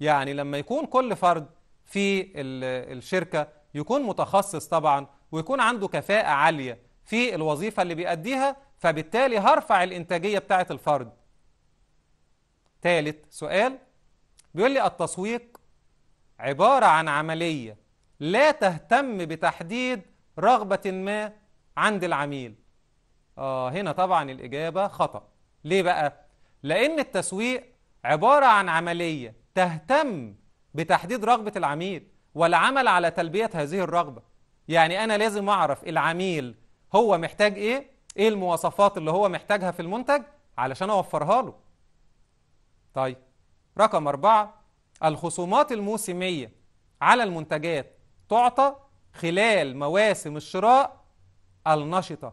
يعني لما يكون كل فرد في ال- الشركة يكون متخصص طبعا ويكون عنده كفاءة عالية في الوظيفة اللي بيأديها فبالتالي هرفع الإنتاجية بتاعة الفرد. ثالث سؤال بيقول لي التسويق عبارة عن عملية لا تهتم بتحديد رغبة ما عند العميل. آه هنا طبعا الإجابة خطأ. ليه بقى؟ لأن التسويق عبارة عن عملية تهتم بتحديد رغبة العميل والعمل على تلبية هذه الرغبة. يعني أنا لازم أعرف العميل هو محتاج إيه؟ إيه المواصفات اللي هو محتاجها في المنتج علشان أوفرها له. طيب رقم أربعة الخصومات الموسمية على المنتجات تعطى خلال مواسم الشراء النشطة.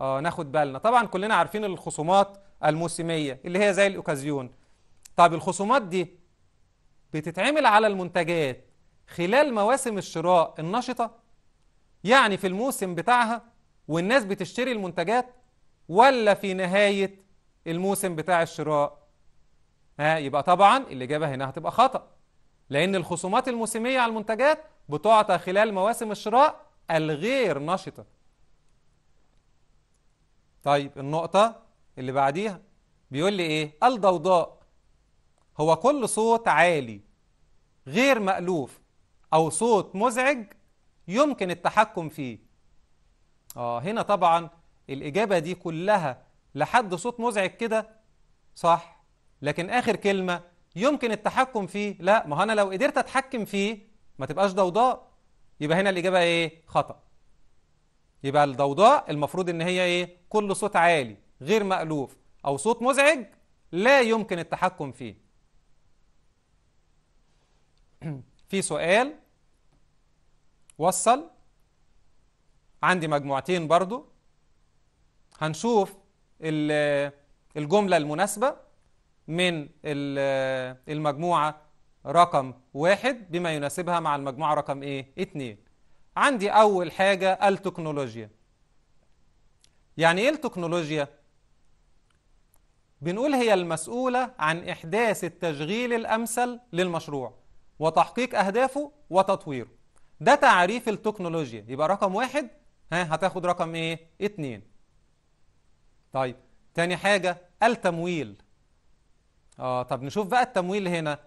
آه ناخد بالنا. طبعا كلنا عارفين الخصومات الموسمية اللي هي زي الأوكازيون. طب الخصومات دي بتتعمل على المنتجات خلال مواسم الشراء النشطة يعني في الموسم بتاعها والناس بتشتري المنتجات ولا في نهاية الموسم بتاع الشراء؟ ها يبقى طبعا الإجابة هنا هتبقى خطأ لأن الخصومات الموسمية على المنتجات بتعطى خلال مواسم الشراء الغير نشطة. طيب النقطة اللي بعديها بيقول لي إيه؟ الضوضاء. هو كل صوت عالي غير مألوف أو صوت مزعج يمكن التحكم فيه. آه هنا طبعا الإجابة دي كلها لحد صوت مزعج كده صح. لكن آخر كلمة يمكن التحكم فيه لا ما أنا لو قدرت أتحكم فيه ما تبقاش ضوضاء. يبقى هنا الإجابة إيه؟ خطأ. يبقى الضوضاء المفروض إن هي إيه؟ كل صوت عالي غير مألوف أو صوت مزعج لا يمكن التحكم فيه. في سؤال وصل. عندي مجموعتين برضو. هنشوف ال- الجملة المناسبة من ال- المجموعة رقم واحد بما يناسبها مع المجموعة رقم إيه؟ اتنين. عندي أول حاجة التكنولوجيا. يعني إيه التكنولوجيا؟ بنقول هي المسؤولة عن إحداث التشغيل الأمثل للمشروع. وتحقيق أهدافه وتطويره. ده تعريف التكنولوجيا. يبقى رقم واحد ها هتاخد رقم إيه؟ اتنين. طيب تاني حاجة التمويل. آه طب نشوف بقى التمويل هنا.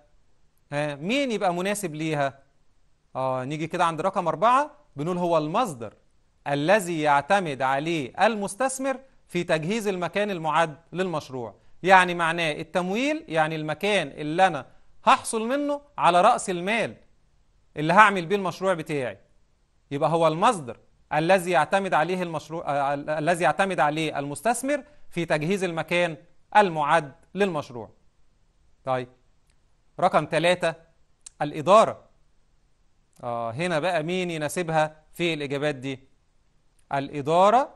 ها مين يبقى مناسب ليها؟ آه نيجي كده عند رقم أربعة بنقول هو المصدر الذي يعتمد عليه المستثمر في تجهيز المكان المعد للمشروع. يعني معناه التمويل يعني المكان اللي أنا هحصل منه على رأس المال اللي هعمل بيه المشروع بتاعي. يبقى هو المصدر الذي يعتمد عليه المشروع آه، ال- الذي يعتمد عليه المستثمر في تجهيز المكان المعد للمشروع. طيب رقم ثلاثة الإدارة. آه هنا بقى مين يناسبها في الإجابات دي؟ الإدارة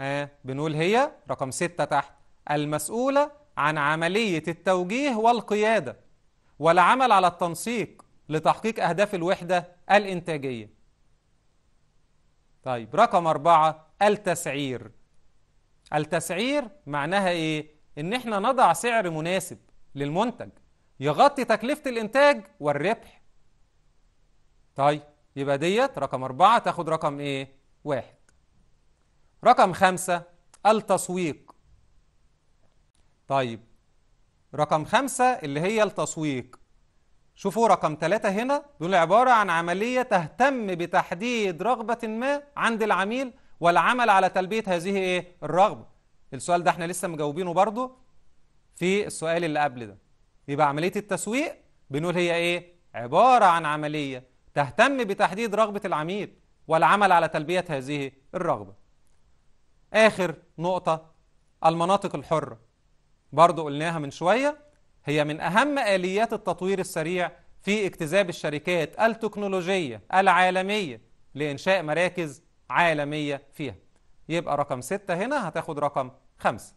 آه بنقول هي رقم ستة تحت المسؤولة عن عملية التوجيه والقيادة والعمل على التنسيق لتحقيق أهداف الوحدة الإنتاجية. طيب رقم أربعة التسعير. التسعير معناها إيه؟ إن إحنا نضع سعر مناسب للمنتج يغطي تكلفة الإنتاج والربح. طيب يبقى ديت رقم أربعة تاخد رقم إيه؟ واحد. رقم خمسة التسويق. طيب رقم خمسة اللي هي التسويق. شوفوا رقم ثلاثة هنا دول عبارة عن عملية تهتم بتحديد رغبة ما عند العميل والعمل على تلبية هذه إيه؟ الرغبة. السؤال ده إحنا لسه مجاوبينه برضو في السؤال اللي قبل ده. يبقى عملية التسويق بنقول هي إيه؟ عبارة عن عملية تهتم بتحديد رغبة العميل والعمل على تلبية هذه الرغبة. آخر نقطة المناطق الحرة. برضو قلناها من شوية هي من أهم آليات التطوير السريع في اجتذاب الشركات التكنولوجية العالمية لإنشاء مراكز عالمية فيها. يبقى رقم ستة هنا هتاخد رقم خمسة.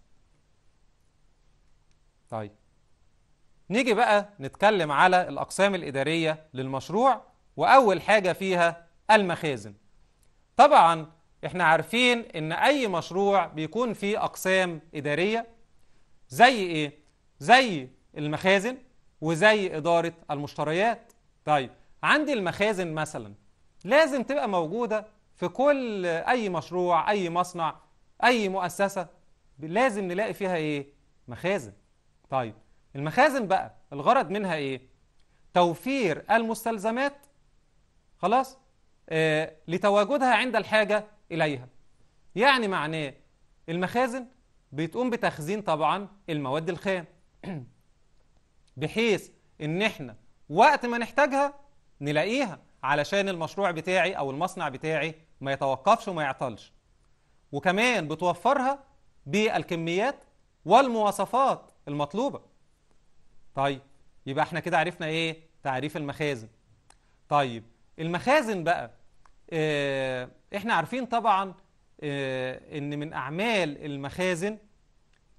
طيب. نيجي بقى نتكلم على الأقسام الإدارية للمشروع وأول حاجة فيها المخازن. طبعا إحنا عارفين إن أي مشروع بيكون فيه أقسام إدارية زي إيه؟ زي المخازن وزي إدارة المشتريات. طيب عندي المخازن مثلا لازم تبقى موجودة في كل أي مشروع أي مصنع أي مؤسسة. لازم نلاقي فيها إيه؟ مخازن. طيب المخازن بقى الغرض منها إيه؟ توفير المستلزمات. خلاص؟ آه لتواجدها عند الحاجة إليها. يعني معناه المخازن بتقوم بتخزين طبعا المواد الخام. بحيث إن إحنا وقت ما نحتاجها نلاقيها علشان المشروع بتاعي أو المصنع بتاعي ما يتوقفش وما يعطلش. وكمان بتوفرها بالكميات والمواصفات المطلوبة. طيب يبقى إحنا كده عرفنا إيه؟ تعريف المخازن. طيب المخازن بقى آه إحنا عارفين طبعا إن من أعمال المخازن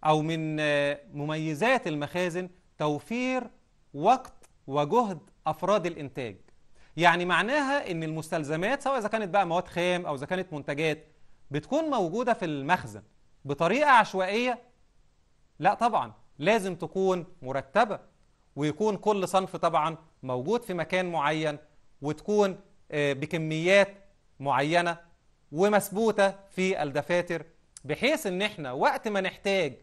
أو من آه مميزات المخازن توفير وقت وجهد أفراد الإنتاج. يعني معناها إن المستلزمات سواء إذا كانت بقى مواد خام أو إذا كانت منتجات بتكون موجودة في المخزن بطريقة عشوائية؟ لا طبعا. لازم تكون مرتبة ويكون كل صنف طبعا موجود في مكان معين وتكون بكميات معينة ومثبوتة في الدفاتر بحيث إن إحنا وقت ما نحتاج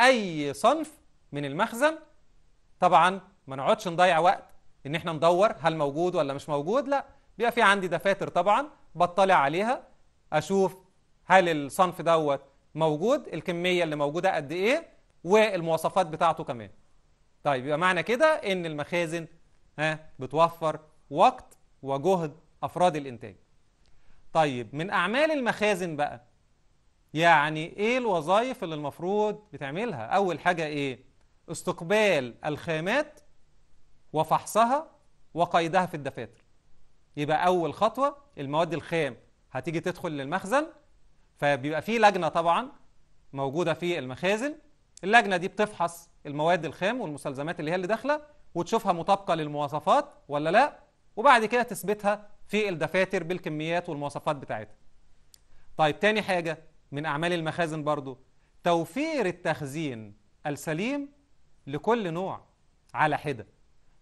أي صنف من المخزن طبعا ما نقعدش نضيع وقت إن إحنا ندور هل موجود ولا مش موجود لا بيبقى في عندي دفاتر طبعا بطلع عليها أشوف هل الصنف دوت موجود الكمية اللي موجودة قد إيه والمواصفات بتاعته كمان. طيب يبقى معنى كده إن المخازن ها بتوفر وقت وجهد أفراد الإنتاج. طيب من أعمال المخازن بقى يعني إيه الوظائف اللي المفروض بتعملها؟ أول حاجة إيه؟ استقبال الخامات وفحصها وقيدها في الدفاتر. يبقى أول خطوة المواد الخام هتيجي تدخل للمخزن فبيبقى في لجنة طبعا موجودة في المخازن. اللجنة دي بتفحص المواد الخام والمستلزمات اللي هي اللي داخلة وتشوفها مطابقة للمواصفات ولا لأ وبعد كده تثبتها في الدفاتر بالكميات والمواصفات بتاعتها. طيب تاني حاجة من أعمال المخازن برضو توفير التخزين السليم لكل نوع على حدة.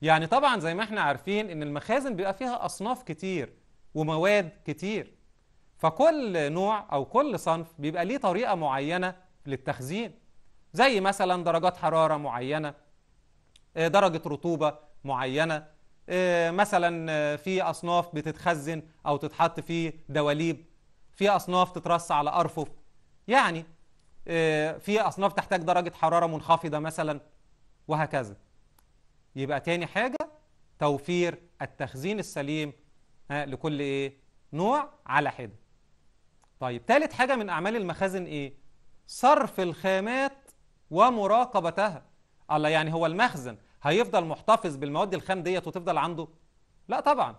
يعني طبعا زي ما إحنا عارفين إن المخازن بيبقى فيها أصناف كتير ومواد كتير. فكل نوع أو كل صنف بيبقى ليه طريقة معينة للتخزين. زي مثلا درجات حرارة معينة درجة رطوبة معينة مثلا في أصناف بتتخزن أو تتحط في دواليب في أصناف تترص على أرفف. يعني في أصناف تحتاج درجة حرارة منخفضة مثلا وهكذا. يبقى تاني حاجة توفير التخزين السليم لكل إيه؟ نوع على حدة. طيب تالت حاجة من أعمال المخازن إيه؟ صرف الخامات ومراقبتها. الله يعني هو المخزن هيفضل محتفظ بالمواد الخام ديت وتفضل عنده؟ لا طبعا.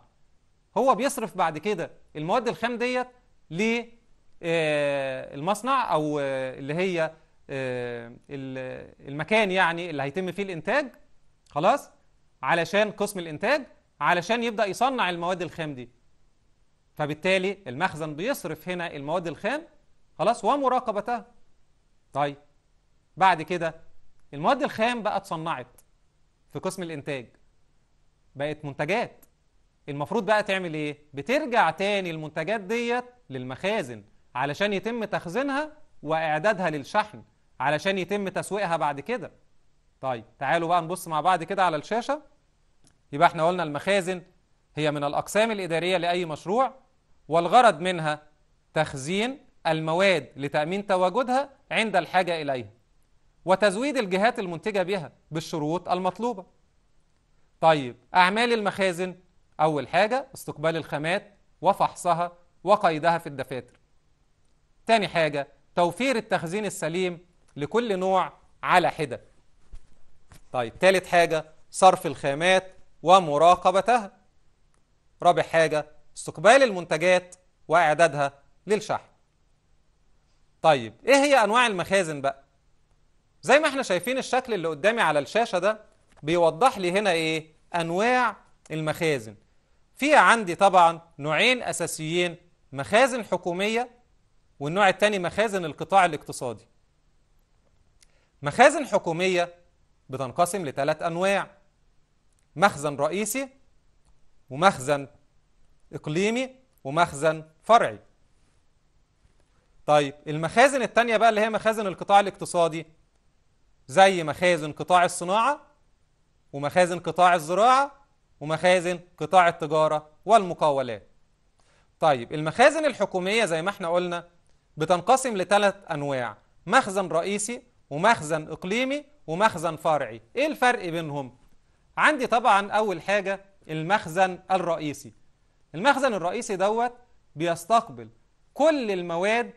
هو بيصرف بعد كده المواد الخام ديت للمصنع أو اللي هي المكان يعني اللي هيتم فيه الإنتاج خلاص علشان قسم الإنتاج علشان يبدأ يصنع المواد الخام دي. فبالتالي المخزن بيصرف هنا المواد الخام خلاص ومراقبتها. طيب بعد كده المواد الخام بقى اتصنعت في قسم الإنتاج. بقت منتجات. المفروض بقى تعمل إيه؟ بترجع تاني المنتجات ديت للمخازن علشان يتم تخزينها وإعدادها للشحن علشان يتم تسويقها بعد كده. طيب تعالوا بقى نبص مع بعض كده على الشاشة. يبقى إحنا قلنا المخازن هي من الأقسام الإدارية لأي مشروع والغرض منها تخزين المواد لتأمين تواجدها عند الحاجة إليها. وتزويد الجهات المنتجة بها بالشروط المطلوبة. طيب أعمال المخازن أول حاجة استقبال الخامات وفحصها وقيدها في الدفاتر. تاني حاجة توفير التخزين السليم لكل نوع على حدة. طيب ثالث حاجة صرف الخامات ومراقبتها. رابع حاجة استقبال المنتجات وإعدادها للشحن. طيب إيه هي أنواع المخازن بقى؟ زي ما إحنا شايفين الشكل اللي قدامي على الشاشة ده بيوضح لي هنا إيه؟ أنواع المخازن. في عندي طبعا نوعين أساسيين مخازن حكومية والنوع الثاني مخازن القطاع الاقتصادي. مخازن حكومية بتنقسم لثلاث أنواع مخزن رئيسي ومخزن إقليمي ومخزن فرعي. طيب المخازن التانية بقى اللي هي مخازن القطاع الاقتصادي زي مخازن قطاع الصناعة ومخازن قطاع الزراعة ومخازن قطاع التجارة والمقاولات. طيب المخازن الحكومية زي ما إحنا قلنا بتنقسم لثلاث أنواع مخزن رئيسي ومخزن إقليمي ومخزن فرعي. إيه الفرق بينهم؟ عندي طبعا أول حاجة المخزن الرئيسي. المخزن الرئيسي دوت بيستقبل كل المواد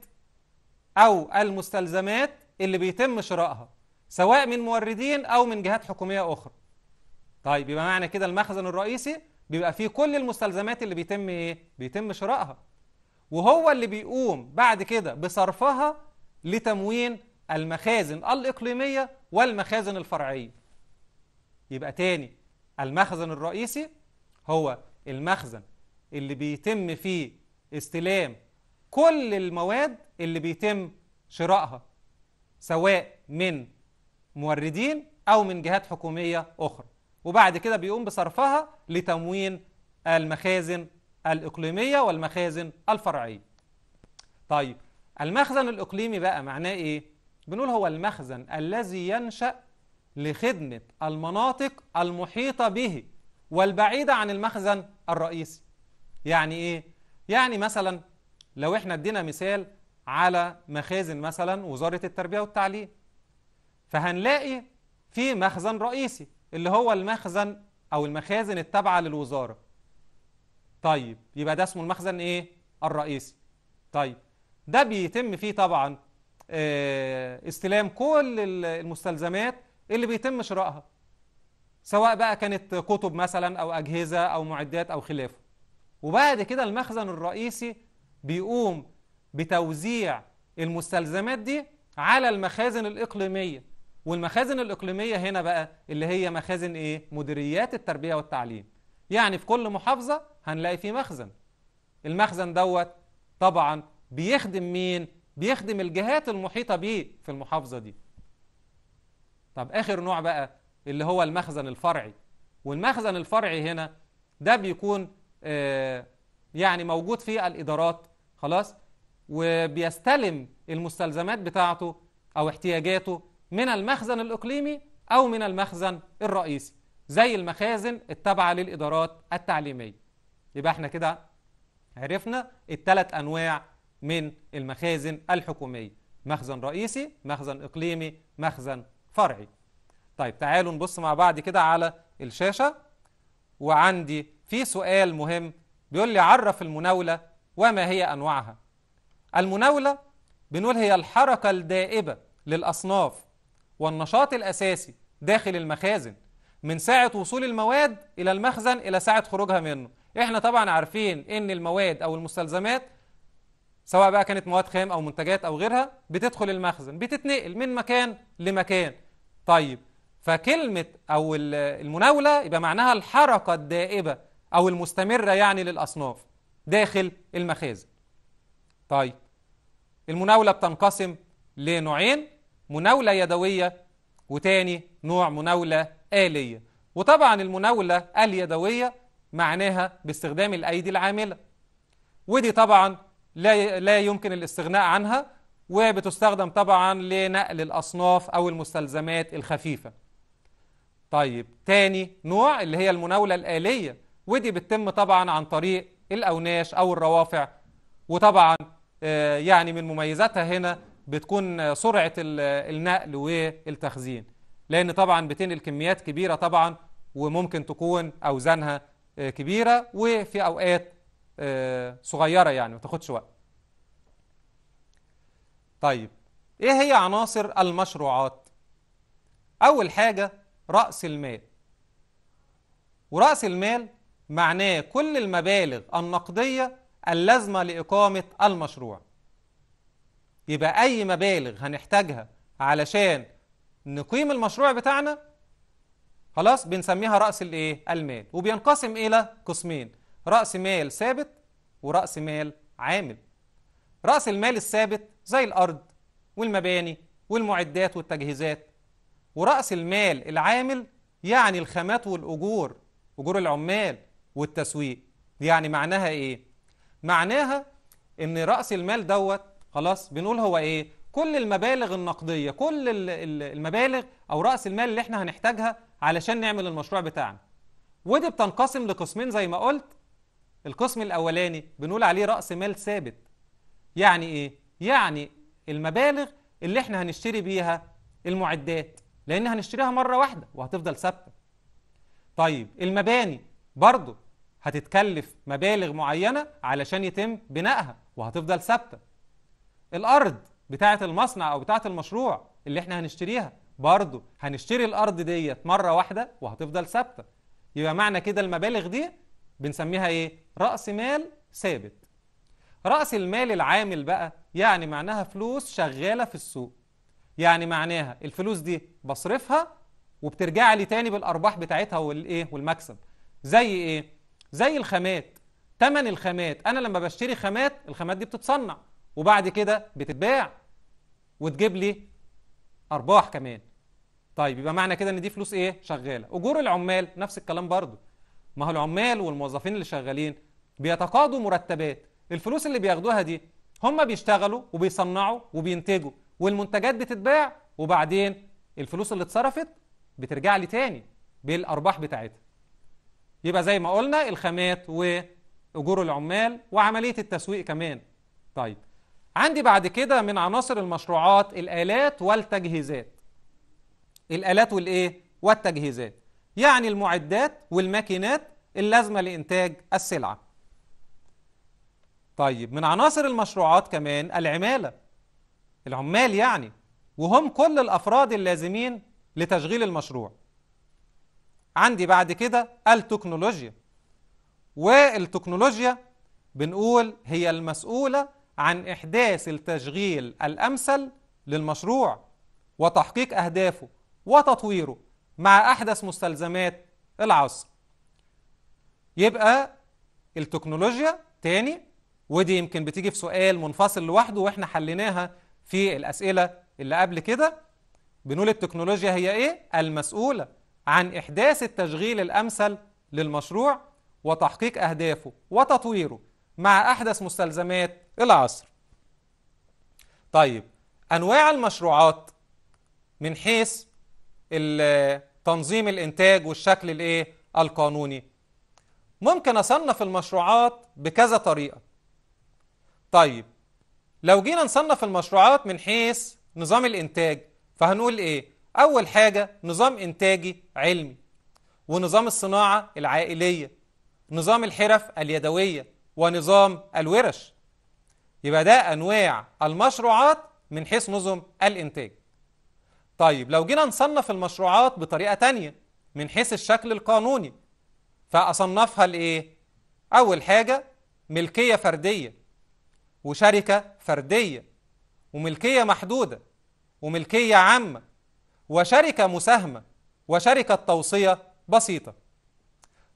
أو المستلزمات اللي بيتم شرائها. سواء من موردين أو من جهات حكومية أخرى. طيب يبقى معنى كده المخزن الرئيسي بيبقى فيه كل المستلزمات اللي بيتم إيه؟ بيتم شرائها. وهو اللي بيقوم بعد كده بصرفها لتموين المخازن الإقليمية والمخازن الفرعية. يبقى تاني المخزن الرئيسي هو المخزن اللي بيتم فيه استلام كل المواد اللي بيتم شرائها سواء من موردين أو من جهات حكومية أخرى وبعد كده بيقوم بصرفها لتموين المخازن الإقليمية والمخازن الفرعية طيب المخزن الإقليمي بقى معناه إيه؟ بنقول هو المخزن الذي ينشأ لخدمة المناطق المحيطة به والبعيدة عن المخزن الرئيسي يعني إيه؟ يعني مثلا لو إحنا ادينا مثال على مخازن مثلا وزارة التربية والتعليم فهنلاقي في مخزن رئيسي اللي هو المخزن أو المخازن التابعة للوزارة. طيب يبقى ده اسمه المخزن إيه؟ الرئيسي. طيب ده بيتم فيه طبعا استلام كل المستلزمات اللي بيتم شرائها سواء بقى كانت كتب مثلا أو أجهزة أو معدات أو خلافه. وبعد كده المخزن الرئيسي بيقوم بتوزيع المستلزمات دي على المخازن الإقليمية. والمخازن الإقليمية هنا بقى اللي هي مخازن إيه؟ مديريات التربية والتعليم. يعني في كل محافظة هنلاقي فيه مخزن. المخزن دوت طبعا بيخدم مين؟ بيخدم الجهات المحيطة بيه في المحافظة دي. طب آخر نوع بقى اللي هو المخزن الفرعي. والمخزن الفرعي هنا ده بيكون آه يعني موجود في الإدارات خلاص وبيستلم المستلزمات بتاعته أو احتياجاته من المخزن الإقليمي أو من المخزن الرئيسي زي المخازن التابعة للإدارات التعليمية. يبقى إحنا كده عرفنا الثلاث أنواع من المخازن الحكومية. مخزن رئيسي مخزن إقليمي مخزن فرعي. طيب تعالوا نبص مع بعض كده على الشاشة. وعندي في سؤال مهم بيقول لي عرف المناولة وما هي أنواعها. المناولة بنقول هي الحركة الدائبة للأصناف والنشاط الأساسي داخل المخازن من ساعة وصول المواد إلى المخزن إلى ساعة خروجها منه. إحنا طبعا عارفين إن المواد أو المستلزمات سواء بقى كانت مواد خام أو منتجات أو غيرها بتدخل المخزن بتتنقل من مكان لمكان. طيب فكلمة أو المناولة يبقى معناها الحركة الدائبة أو المستمرة يعني للأصناف داخل المخازن. طيب المناولة بتنقسم لنوعين. مناولة يدوية وتاني نوع مناولة آلية. وطبعا المناولة اليدوية معناها باستخدام الأيدي العاملة. ودي طبعا لا لا يمكن الاستغناء عنها وبتستخدم طبعا لنقل الأصناف أو المستلزمات الخفيفة. طيب تاني نوع اللي هي المناولة الآلية. ودي بتتم طبعا عن طريق الأوناش أو الروافع. وطبعا يعني من مميزاتها هنا بتكون سرعة النقل والتخزين. لأن طبعا بتنقل كميات كبيرة طبعا وممكن تكون أوزانها كبيرة وفي أوقات صغيرة يعني ما تاخدش وقت. طيب إيه هي عناصر المشروعات؟ أول حاجة رأس المال. ورأس المال معناه كل المبالغ النقدية اللازمة لإقامة المشروع. يبقى أي مبالغ هنحتاجها علشان نقيم المشروع بتاعنا خلاص بنسميها رأس الإيه؟ المال. وبينقسم إلى قسمين رأس مال ثابت ورأس مال عامل. رأس المال الثابت زي الأرض والمباني والمعدات والتجهيزات ورأس المال العامل يعني الخامات والأجور أجور العمال والتسويق. يعني معناها إيه؟ معناها إن رأس المال دوت خلاص؟ بنقول هو إيه؟ كل المبالغ النقدية كل المبالغ أو رأس المال اللي إحنا هنحتاجها علشان نعمل المشروع بتاعنا. ودي بتنقسم لقسمين زي ما قلت. القسم الأولاني بنقول عليه رأس مال ثابت. يعني إيه؟ يعني المبالغ اللي إحنا هنشتري بيها المعدات لأن هنشتريها مرة واحدة وهتفضل ثابتة. طيب المباني برضه هتتكلف مبالغ معينة علشان يتم بنائها وهتفضل ثابتة. الأرض بتاعة المصنع أو بتاعة المشروع اللي إحنا هنشتريها برضه هنشتري الأرض ديت مرة واحدة وهتفضل ثابتة. يبقى معنى كده المبالغ دي بنسميها إيه؟ رأس مال ثابت. رأس المال العامل بقى يعني معناها فلوس شغالة في السوق. يعني معناها الفلوس دي بصرفها وبترجع لي تاني بالأرباح بتاعتها والايه والمكسب. زي إيه؟ زي الخامات. تمن الخامات. أنا لما بشتري خامات الخامات دي بتتصنع. وبعد كده بتتباع وتجيب لي أرباح كمان. طيب يبقى معنى كده إن دي فلوس إيه؟ شغالة. أجور العمال نفس الكلام برضو. ما هو العمال والموظفين اللي شغالين بيتقاضوا مرتبات. الفلوس اللي بياخدوها دي هم بيشتغلوا وبيصنعوا وبينتجوا والمنتجات بتتباع. وبعدين الفلوس اللي اتصرفت بترجع لي تاني بالأرباح بتاعتها. يبقى زي ما قلنا الخامات وأجور العمال وعملية التسويق كمان. طيب عندي بعد كده من عناصر المشروعات الآلات والتجهيزات. الآلات والإيه؟ والتجهيزات. يعني المعدات والماكينات اللازمة لإنتاج السلعة. طيب من عناصر المشروعات كمان العمالة. العمال يعني وهم كل الأفراد اللازمين لتشغيل المشروع. عندي بعد كده التكنولوجيا. والتكنولوجيا بنقول هي المسؤولة عن إحداث التشغيل الأمثل للمشروع وتحقيق أهدافه وتطويره مع أحدث مستلزمات العصر. يبقى التكنولوجيا تاني ودي يمكن بتيجي في سؤال منفصل لوحده وإحنا حليناها في الأسئلة اللي قبل كده. بنقول التكنولوجيا هي إيه؟ المسؤولة عن إحداث التشغيل الأمثل للمشروع وتحقيق أهدافه وتطويره. مع أحدث مستلزمات العصر طيب أنواع المشروعات من حيث تنظيم الإنتاج والشكل الإيه؟ القانوني ممكن أصنف المشروعات بكذا طريقة طيب لو جينا نصنف المشروعات من حيث نظام الإنتاج فهنقول إيه؟ أول حاجة نظام إنتاجي علمي ونظام الصناعة العائلية نظام الحرف اليدوية ونظام الورش. يبقى ده أنواع المشروعات من حيث نظم الإنتاج. طيب لو جينا نصنف المشروعات بطريقة تانية من حيث الشكل القانوني فأصنفها لإيه؟ أول حاجة ملكية فردية وشركة فردية وملكية محدودة وملكية عامة وشركة مساهمة وشركة توصية بسيطة.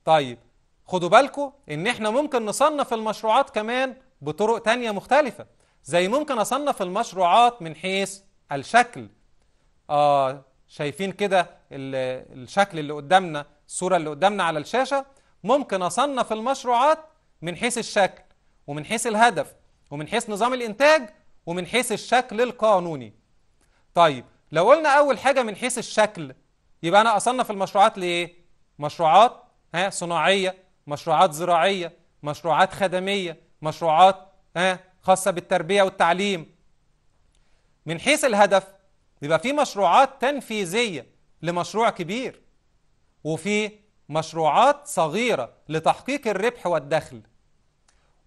طيب خدوا بالكم إن إحنا ممكن نصنف المشروعات كمان بطرق تانية مختلفة زي ممكن أصنف المشروعات من حيث الشكل. آه شايفين كده الشكل اللي قدامنا الصورة اللي قدامنا على الشاشة. ممكن أصنف المشروعات من حيث الشكل ومن حيث الهدف ومن حيث نظام الإنتاج ومن حيث الشكل القانوني. طيب لو قلنا أول حاجة من حيث الشكل يبقى أنا أصنف المشروعات لإيه؟ مشروعات ها صناعية. مشروعات زراعية مشروعات خدمية مشروعات ها خاصة بالتربية والتعليم. من حيث الهدف يبقى في مشروعات تنفيذية لمشروع كبير وفي مشروعات صغيرة لتحقيق الربح والدخل.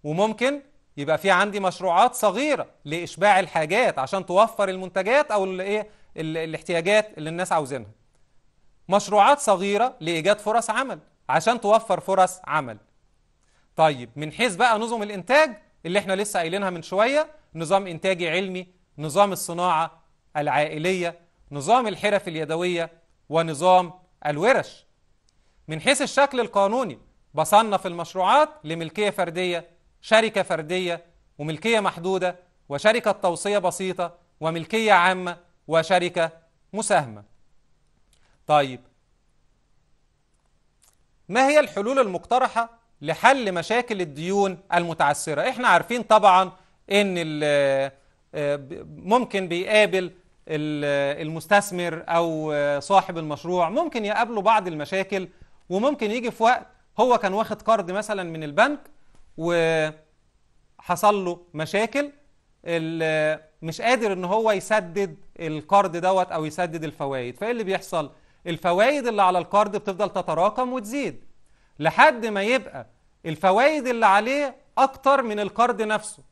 وممكن يبقى في عندي مشروعات صغيرة لإشباع الحاجات عشان توفر المنتجات أو الايه الاحتياجات اللي الناس عاوزينها. مشروعات صغيرة لإيجاد فرص عمل. عشان توفر فرص عمل. طيب من حيث بقى نظم الإنتاج اللي إحنا لسه قايلينها من شوية نظام إنتاجي علمي نظام الصناعة العائلية نظام الحرف اليدوية ونظام الورش. من حيث الشكل القانوني بصنف المشروعات لملكية فردية شركة فردية وملكية محدودة وشركة توصية بسيطة وملكية عامة وشركة مساهمة. طيب ما هي الحلول المقترحة لحل مشاكل الديون المتعثرة؟ إحنا عارفين طبعا إن ممكن بيقابل المستثمر أو صاحب المشروع ممكن يقابله بعض المشاكل وممكن يجي في وقت هو كان واخد قرض مثلا من البنك وحصل له مشاكل مش قادر إن هو يسدد القرض دوت أو يسدد الفوائد. فإيه اللي بيحصل؟ الفوائد اللي على القرض بتفضل تتراكم وتزيد لحد ما يبقى الفوائد اللي عليه أكتر من القرض نفسه.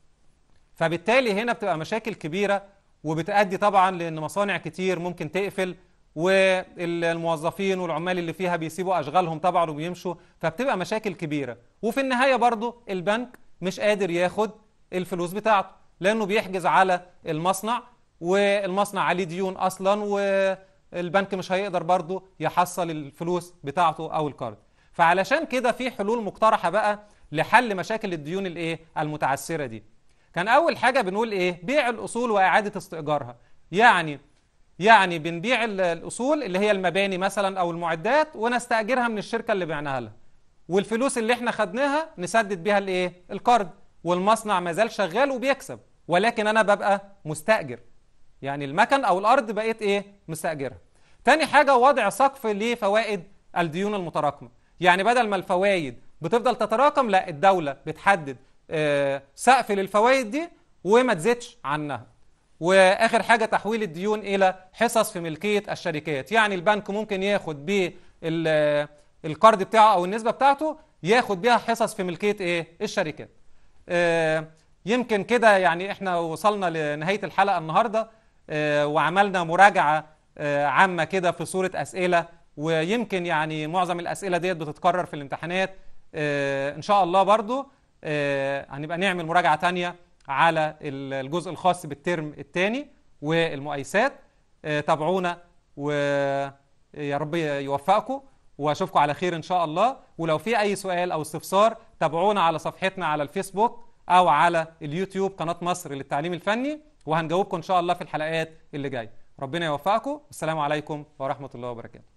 فبالتالي هنا بتبقى مشاكل كبيرة وبتؤدي طبعا لأن مصانع كتير ممكن تقفل والموظفين والعمال اللي فيها بيسيبوا أشغالهم طبعا وبيمشوا فبتبقى مشاكل كبيرة. وفي النهاية برضه البنك مش قادر ياخد الفلوس بتاعته لأنه بيحجز على المصنع والمصنع عليه ديون أصلا والبنك مش هيقدر برضه يحصل الفلوس بتاعته أو القرض فعلشان كده في حلول مقترحة بقى لحل مشاكل الديون الإيه؟ المتعثره دي. كان أول حاجة بنقول إيه؟ بيع الأصول وإعادة استئجارها. يعني يعني بنبيع الأصول اللي هي المباني مثلا أو المعدات ونستأجرها من الشركة اللي بعناها لها. والفلوس اللي إحنا خدناها نسدد بيها الإيه؟ القرض والمصنع ما زال شغال وبيكسب. ولكن أنا ببقى مستأجر. يعني المكن أو الأرض بقيت إيه؟ مستاجرها تاني حاجة وضع سقف لفوائد الديون المتراكمة. يعني بدل ما الفوائد بتفضل تتراكم لا الدولة بتحدد آه سقف للفوائد دي وما تزيدش عنها. وآخر حاجة تحويل الديون إلى حصص في ملكية الشركات. يعني البنك ممكن ياخد بالقرض بتاعه أو النسبة بتاعته ياخد بيها حصص في ملكية إيه؟ الشركات. آه يمكن كده يعني إحنا وصلنا لنهاية الحلقة النهارده. آه وعملنا مراجعة آه عامة كده في صورة أسئلة ويمكن يعني معظم الأسئلة ديت بتتكرر في الامتحانات. إن شاء الله برضو هنبقى نعمل مراجعة تانية على الجزء الخاص بالترم الثاني والمقايسات تابعونا ويا رب يوفقكم وأشوفكم على خير إن شاء الله. ولو في أي سؤال أو استفسار تابعونا على صفحتنا على الفيسبوك أو على اليوتيوب قناة مصر للتعليم الفني. وهنجاوبكم إن شاء الله في الحلقات اللي جاية. ربنا يوفقكم. والسلام عليكم ورحمة الله وبركاته.